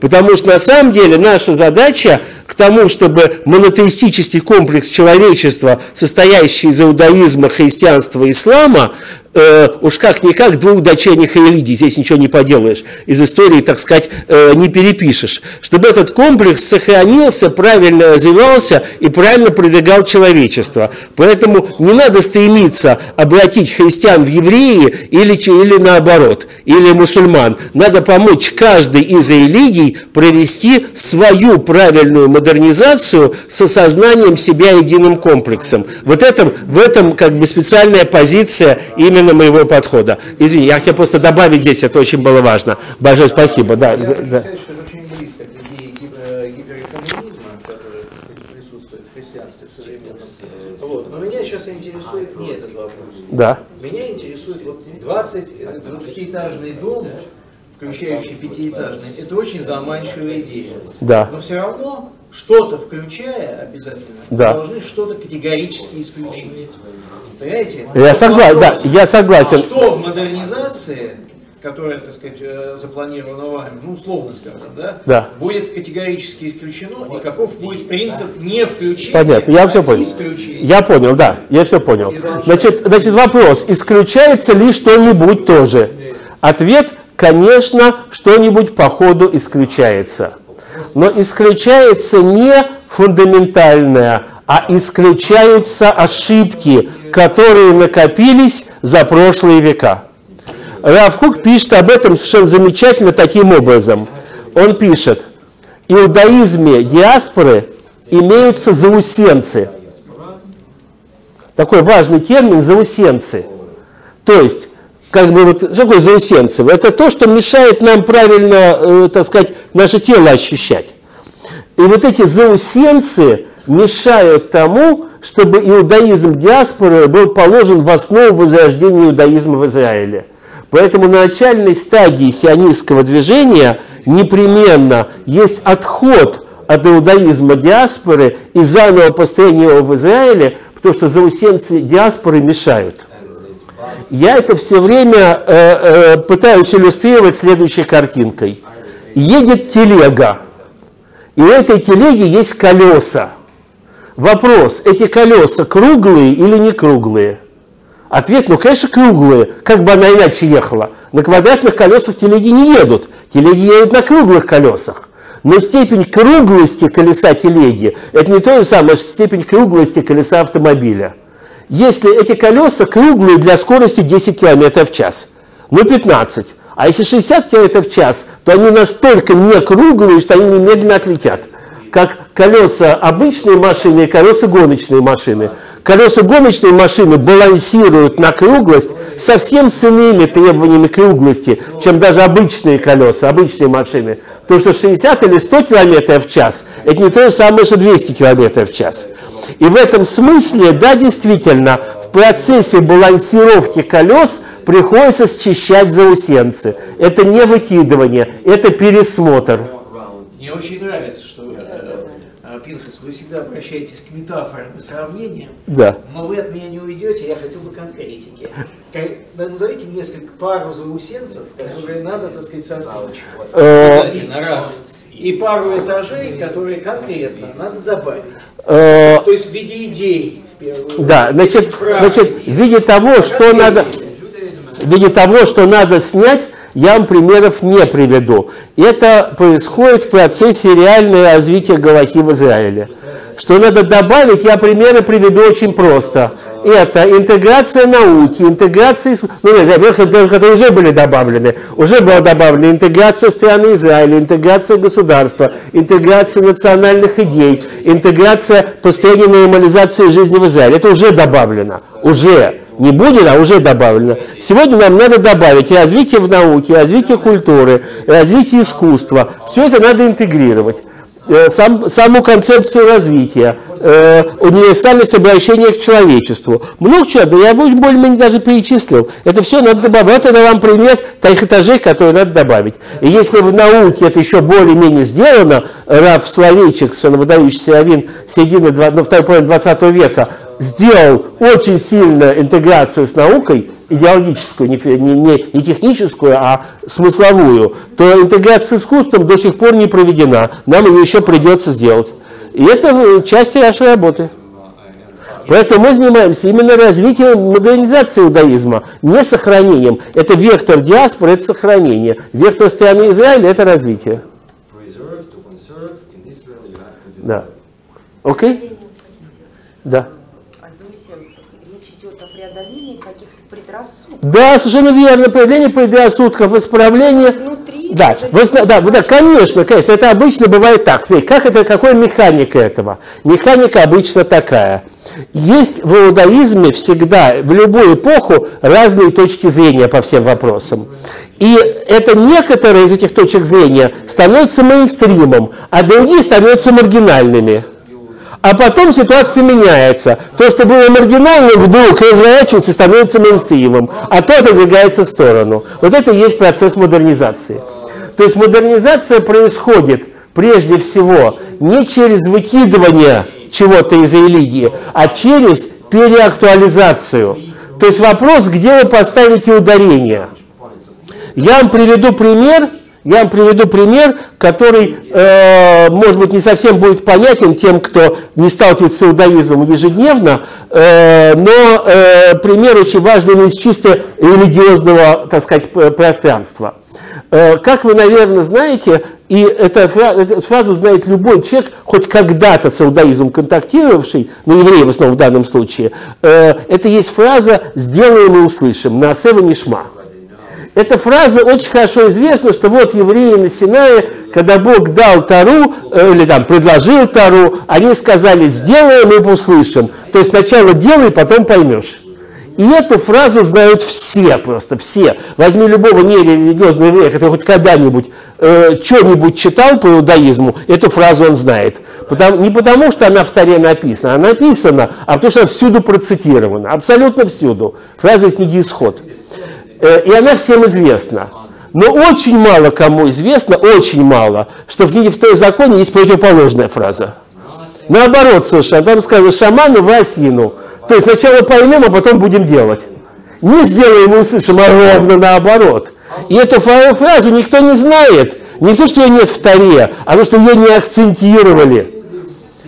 Потому что на самом деле наша задача к тому, чтобы монотеистический комплекс человечества, состоящий из иудаизма, христианства и ислама, э, уж как-никак двух дочерних религий, здесь ничего не поделаешь, из истории, так сказать, э, не перепишешь. Чтобы этот комплекс сохранился, правильно развивался и правильно продвигал человечество. Поэтому не надо стремиться обратить христиан в евреи или, или наоборот, или мусульман. Надо помочь каждой из религий провести свою правильную модернизацию с осознанием себя единым комплексом. Вот этом, в этом как бы специальная позиция именно моего подхода. Извини, я хотел просто добавить здесь, это очень было важно. Большое спасибо. Да, да. это. Вот. Но меня сейчас интересует не этот вопрос. да. Меня интересует вот 20, э, 20-этажный дом, включающий пятиэтажный, это очень заманчивая идея. Да. Но все равно, что-то включая обязательно, Да. должны что-то категорически исключить. Понимаете? Я Вот согласен, да, вопрос, я согласен. Что в модернизации, которая, так сказать, э, запланирована вами, ну, условно скажем, да, Да. будет категорически исключено, и каков будет принцип не включения, Понятно, я а все понял. исключения? Я понял, да, я все понял. Значит, значит, вопрос, исключается ли что-нибудь тоже? Ответ, конечно, что-нибудь по ходу исключается. Но исключается не фундаментальное, а исключаются ошибки, которые накопились за прошлые века. Раф Кук пишет об этом совершенно замечательно таким образом. Он пишет, иудаизме диаспоры имеются заусенцы. Такой важный термин – заусенцы. То есть, как бы вот, что такое заусенцы? Это то, что мешает нам правильно, э, так сказать, наше тело ощущать. И вот эти заусенцы мешают тому, чтобы иудаизм диаспоры был положен в основу возрождения иудаизма в Израиле. Поэтому на начальной стадии сионистского движения непременно есть отход от иудаизма диаспоры и заново построение его в Израиле, потому что заусенцы диаспоры мешают. Я это все время э, э, пытаюсь иллюстрировать следующей картинкой. Едет телега, и у этой телеги есть колеса. Вопрос, эти колеса круглые или не круглые? Ответ, ну, конечно, круглые, как бы она иначе ехала. На квадратных колесах телеги не едут, телеги едут на круглых колесах. Но степень круглости колеса телеги – это не то же самое, что степень круглости колеса автомобиля. Если эти колеса круглые для скорости 10 км в час, ну 15, а если 60 км в час, то они настолько не круглые, что они немедленно отлетят. Как колеса обычной машины и колеса гоночной машины. Колеса гоночной машины балансируют на круглость совсем с иными требованиями круглости, чем даже обычные колеса, обычные машины. Потому что 60 или 100 км в час – это не то же самое, что 200 км в час. И в этом смысле, да, действительно, в процессе балансировки колес приходится счищать заусенцы. Это не выкидывание, это пересмотр. Мне очень нравится, что э, э, Пинхас, вы всегда обращаетесь к метафорам и сравнениям, Да. но вы от меня не уйдете, я хотел бы конкретики. Назовите несколько пару заусенцев, которые надо, так сказать, составить. Э, Один раз. И пару этажей, которые конкретно надо добавить. э, То есть в виде идей. Да, значит, значит, в виде того, что надо, в виде того, что надо снять, я вам примеров не приведу. Это происходит в процессе реального развития Галахи в Израиле. Что надо добавить, я примеры приведу очень просто. Это интеграция науки, интеграция, ну, нет, во-первых, это- уже были добавлены. Уже была добавлена интеграция страны Израиля, интеграция государства, интеграция национальных идей, интеграция построения нормализации жизни в Израиле. Это уже добавлено. Уже. Не будет, а уже добавлено. Сегодня нам надо добавить развитие в науке, развитие культуры, развитие искусства. Все это надо интегрировать. Э, сам, саму концепцию развития, э, универсальность обращения к человечеству. Много чего, да я более-менее даже перечислил. Это все надо добавить. Это вам пример тех этажей, которые надо добавить. И если в науке это еще более-менее сделано, Раф совершенно выдающийся раввин середины, ну, второй половины 20 века, сделал очень сильную интеграцию с наукой, идеологическую, не, не, не техническую, а смысловую, то интеграция с искусством до сих пор не проведена. Нам ее еще придется сделать. И это часть нашей работы. Поэтому мы занимаемся именно развитием модернизации иудаизма, не сохранением. Это вектор диаспоры, это сохранение. Вектор страны Израиля – это развитие. Да. Окей? Okay? Да. Да, совершенно верно. Проявление предрассудков, исправление. Внутри. Да, вы, да, да, конечно, конечно. Это обычно бывает так. Как это, какой механика этого? Механика обычно такая. Есть в иудаизме всегда, в любую эпоху, разные точки зрения по всем вопросам. И это некоторые из этих точек зрения становятся мейнстримом, а другие становятся маргинальными. А потом ситуация меняется. То, что было маргинальным, вдруг разворачивается и становится мейнстримом, а то отодвигается в сторону. Вот это и есть процесс модернизации. То есть модернизация происходит прежде всего не через выкидывание чего-то из религии, а через переактуализацию. То есть вопрос, где вы поставите ударение. Я вам приведу пример – я вам приведу пример, который, э, может быть, не совсем будет понятен тем, кто не сталкивается с иудаизмом ежедневно, э, но э, пример очень важный из чисто религиозного, так сказать, пространства. Э, как вы, наверное, знаете, и эту фразу знает любой человек, хоть когда-то с иудаизмом контактировавший, ну, еврей в основном в данном случае, э, это есть фраза «сделаем и услышим» на Асева Нишма. Эта фраза очень хорошо известна, что вот евреи на Синае, когда Бог дал Тару, э, или там предложил Тару, они сказали, сделаем и услышим. То есть сначала делай, потом поймешь. И эту фразу знают все, просто все. Возьми любого нерелигиозного еврея, который хоть когда-нибудь э, что-нибудь читал по иудаизму, эту фразу он знает. Потому, не потому, что она в Таре написана, она написана, а потому, что она всюду процитирована. Абсолютно всюду. Фраза из книги «Исход». Э, и она всем известна. Но очень мало кому известно, очень мало, что в книге в законе есть противоположная фраза. Наоборот, совершенно. Там сказано шаману в осину. То есть сначала поймем, а потом будем делать. Не сделаем и услышим, а ровно наоборот. И эту фразу никто не знает. Не то, что ее нет в Таре, а то, что ее не акцентировали.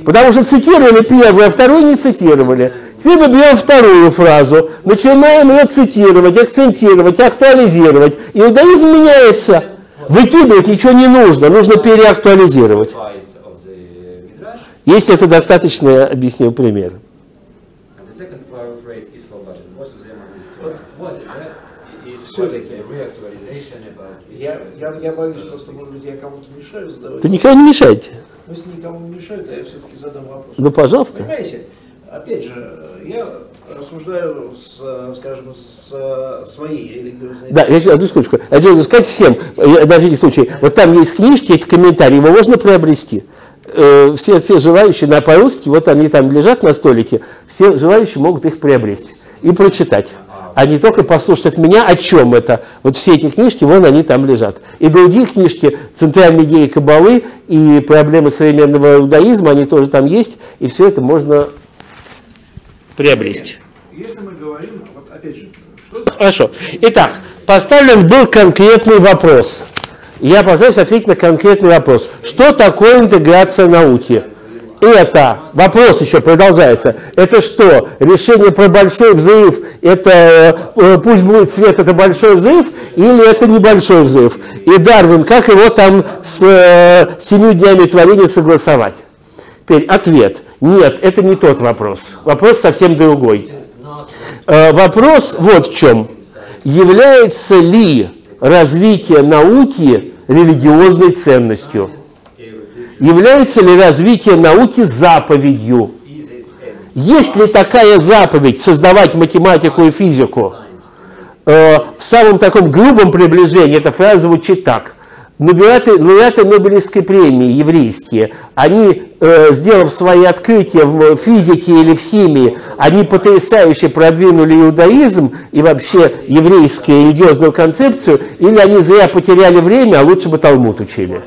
Потому что цитировали первую, а вторую не цитировали. Мы берем вторую фразу, начинаем ее цитировать, акцентировать, актуализировать. Иудаизм меняется. Выкидывать ничего не нужно, нужно переактуализировать. Если это достаточно, объяснил пример. Я, я, я боюсь, просто, может быть, я кому-то мешаю задавать. Ты никому не мешаете. Если никому не мешают, я все-таки задам вопрос. Ну, пожалуйста. Понимаете, опять же, я рассуждаю, с, скажем, с своей религиозной... Да, я сейчас, одну секундочку. Я хочу сказать всем, на всякий случай, вот там есть книжки, эти комментарии, его можно приобрести. Э, все, все желающие на по-русски, вот они там лежат на столике, все желающие могут их приобрести и прочитать. А не только послушать от меня, о чем это. Вот все эти книжки, вон они там лежат. И другие книжки, центральные идеи Кабалы и проблемы современного иудаизма, они тоже там есть, и все это можно приобрести. Если мы говорим, вот опять же, что... Хорошо. Итак, поставлен был конкретный вопрос. Я постараюсь ответить на конкретный вопрос. Что такое интеграция науки? Это, вопрос еще продолжается, это что, решение про большой взрыв, это э, пусть будет свет, это большой взрыв, или это небольшой взрыв? И Дарвин, как его там с э, семью днями творения согласовать? Теперь ответ. Нет, это не тот вопрос. Вопрос совсем другой. Э, вопрос вот в чем. Является ли развитие науки религиозной ценностью? Является ли развитие науки заповедью? Есть ли такая заповедь создавать математику и физику? Э, в самом таком грубом приближении эта фраза звучит так. Лауреаты, лауреаты Нобелевской премии еврейские, они, э, сделав свои открытия в физике или в химии, они потрясающе продвинули иудаизм и вообще еврейскую религиозную концепцию, или они зря потеряли время, а лучше бы Талмуд учили.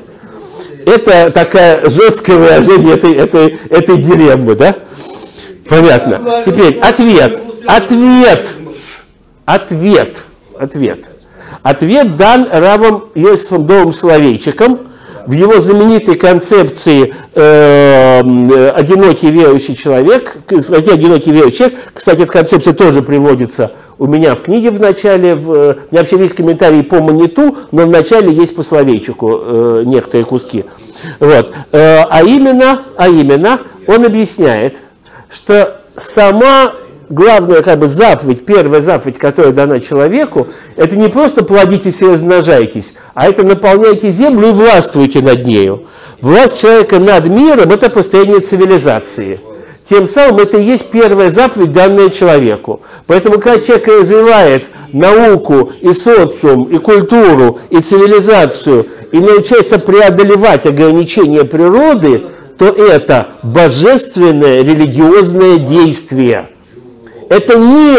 Это такое жесткое выражение этой, этой, этой дилеммы, да? Понятно. Теперь ответ. Ответ. Ответ. Ответ. Ответ дан Равом Йосифом Довым Соловейчиком в его знаменитой концепции э, «Одинокий верующий человек», статья «Одинокий верующий человек», кстати, эта концепция тоже приводится у меня в книге в начале, в, у меня вообще есть комментарий по монету, но в начале есть по словейчику э, некоторые куски. Вот. Э, а, именно, а именно, он объясняет, что сама главная как бы заповедь, первая заповедь, которая дана человеку, это не просто плодитесь и размножайтесь, а это наполняйте землю и властвуйте над нею. Власть человека над миром – это построение цивилизации. Тем самым это и есть первая заповедь, данная человеку. Поэтому, когда человек развивает науку, и социум, и культуру, и цивилизацию, и научается преодолевать ограничения природы, то это божественное религиозное действие – это не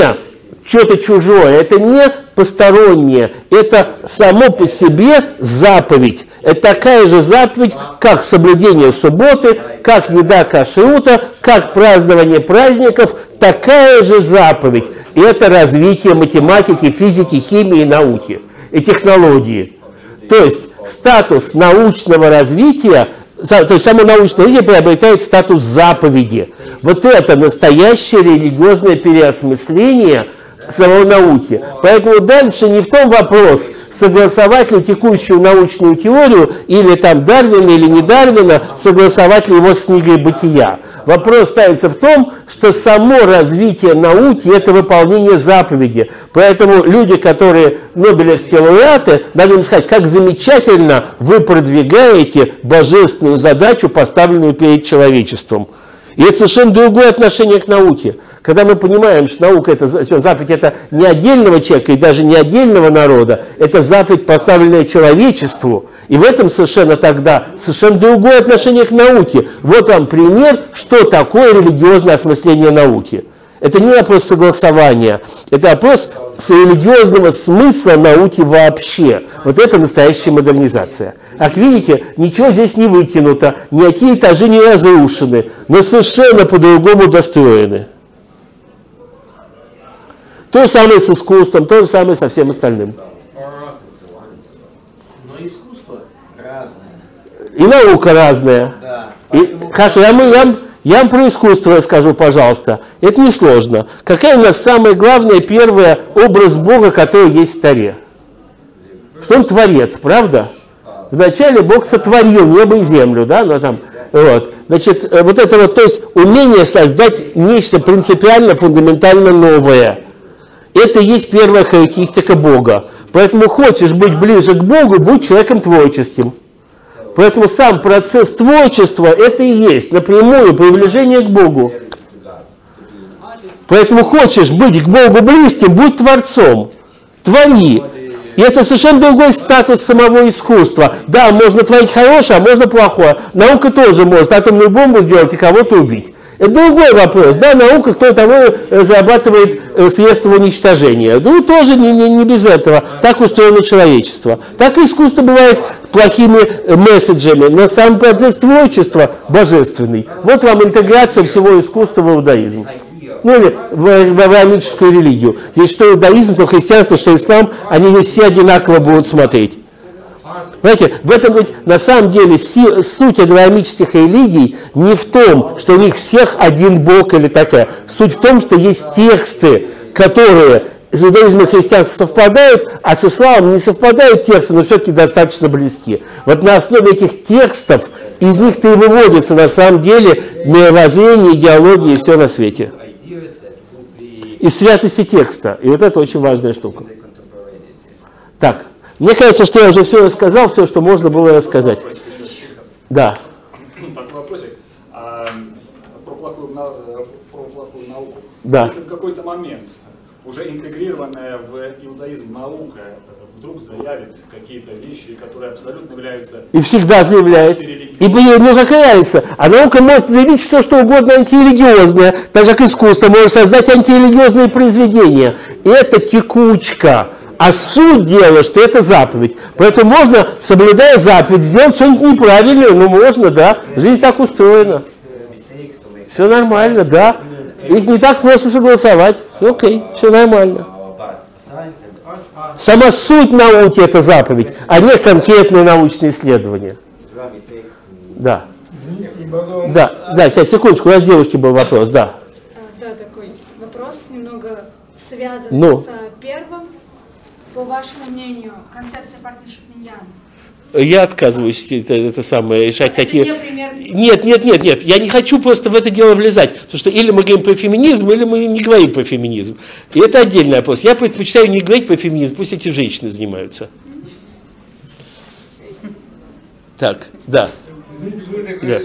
что-то чужое, это не постороннее, это само по себе заповедь. Это такая же заповедь, как соблюдение субботы, как еда кашрута, как празднование праздников, такая же заповедь. И это развитие математики, физики, химии, науки и технологии. То есть статус научного развития, то есть само научное развитие приобретает статус заповеди – вот это настоящее религиозное переосмысление самой науки. Поэтому дальше не в том вопрос, согласовать ли текущую научную теорию, или там Дарвина, или не Дарвина, согласовать ли его с книгой «Бытия». Вопрос ставится в том, что само развитие науки – это выполнение заповеди. Поэтому люди, которые Нобелевские лауреаты, надо им сказать, как замечательно вы продвигаете божественную задачу, поставленную перед человечеством. И это совершенно другое отношение к науке. Когда мы понимаем, что наука это заповедь это не отдельного человека и даже не отдельного народа, это заповедь, поставленная человечеству. И в этом совершенно тогда совершенно другое отношение к науке. Вот вам пример, что такое религиозное осмысление науки. Это не вопрос согласования, это вопрос с религиозного смысла науки вообще. Вот это настоящая модернизация. Как видите, ничего здесь не выкинуто, никакие этажи не разрушены, но совершенно по-другому достроены. То же самое с искусством, то же самое со всем остальным. Но искусство разное. И наука разная. Да. И, хорошо, я, я, я вам про искусство расскажу, пожалуйста. Это несложно. Какая у нас самая главная, первая образ Бога, который есть в Таре? Что он творец, правда? Вначале Бог сотворил небо и землю, да, но там, вот. Значит, э, вот это вот, то есть умение создать нечто принципиально, фундаментально новое. Это и есть первая характеристика Бога. Поэтому хочешь быть ближе к Богу, будь человеком творческим. Поэтому сам процесс творчества это и есть напрямую приближение к Богу. Поэтому хочешь быть к Богу близким, будь творцом. Твори. И это совершенно другой статус самого искусства. Да, можно творить хорошее, а можно плохое. Наука тоже может атомную бомбу сделать и кого-то убить. Это другой вопрос. Да, наука, кто того э, зарабатывает э, средства уничтожения. Ну, тоже не, не, не без этого. Так устроено человечество. Так и искусство бывает плохими э, месседжами. Но сам процесс творчества божественный. Вот вам интеграция всего искусства в иудаизм ну или в, в авраамическую религию. Здесь что иудаизм, то христианство, что ислам, они все одинаково будут смотреть. Знаете, в этом ведь на самом деле си, суть авраамических религий не в том, что у них всех один Бог или такая. Суть в том, что есть тексты, которые с иудаизмом и христианством совпадают, а с исламом не совпадают тексты, но все-таки достаточно близки. Вот на основе этих текстов, из них-то и выводится на самом деле мировоззрение, идеология и все на свете и святости текста. И вот это очень важная штука. Так, мне кажется, что я уже все рассказал, все, что можно было рассказать. Да. Такой вопросик. А, про плохую, про Да. Если в какой-то момент уже интегрированная в иудаизм наука вдруг заявит какие-то вещи, которые абсолютно являются И всегда заявляет. И ну какая разница? А наука может заявить что, что угодно антирелигиозное, так же как искусство может создать антирелигиозные произведения. И это текучка. А суть дела, что это заповедь. Поэтому можно, соблюдая заповедь, сделать что-нибудь неправильное. Ну можно, да. Жизнь так устроена. Все нормально, да. Их не так просто согласовать. Окей, все нормально. Сама суть науки – это заповедь, а не конкретные научные исследования. Да. Да, да, сейчас, секундочку, у нас девушки был вопрос, да. А, Да, такой вопрос немного связан Ну. с а, первым. По вашему мнению, концепция партнершип Миньян. Я отказываюсь это, это самое решать Это такие... не пример. Нет, нет, нет, нет, я не хочу просто в это дело влезать, потому что или мы говорим про феминизм, или мы не говорим про феминизм. И это отдельный вопрос. Я предпочитаю не говорить про феминизм, пусть эти женщины занимаются. Так, да. Да.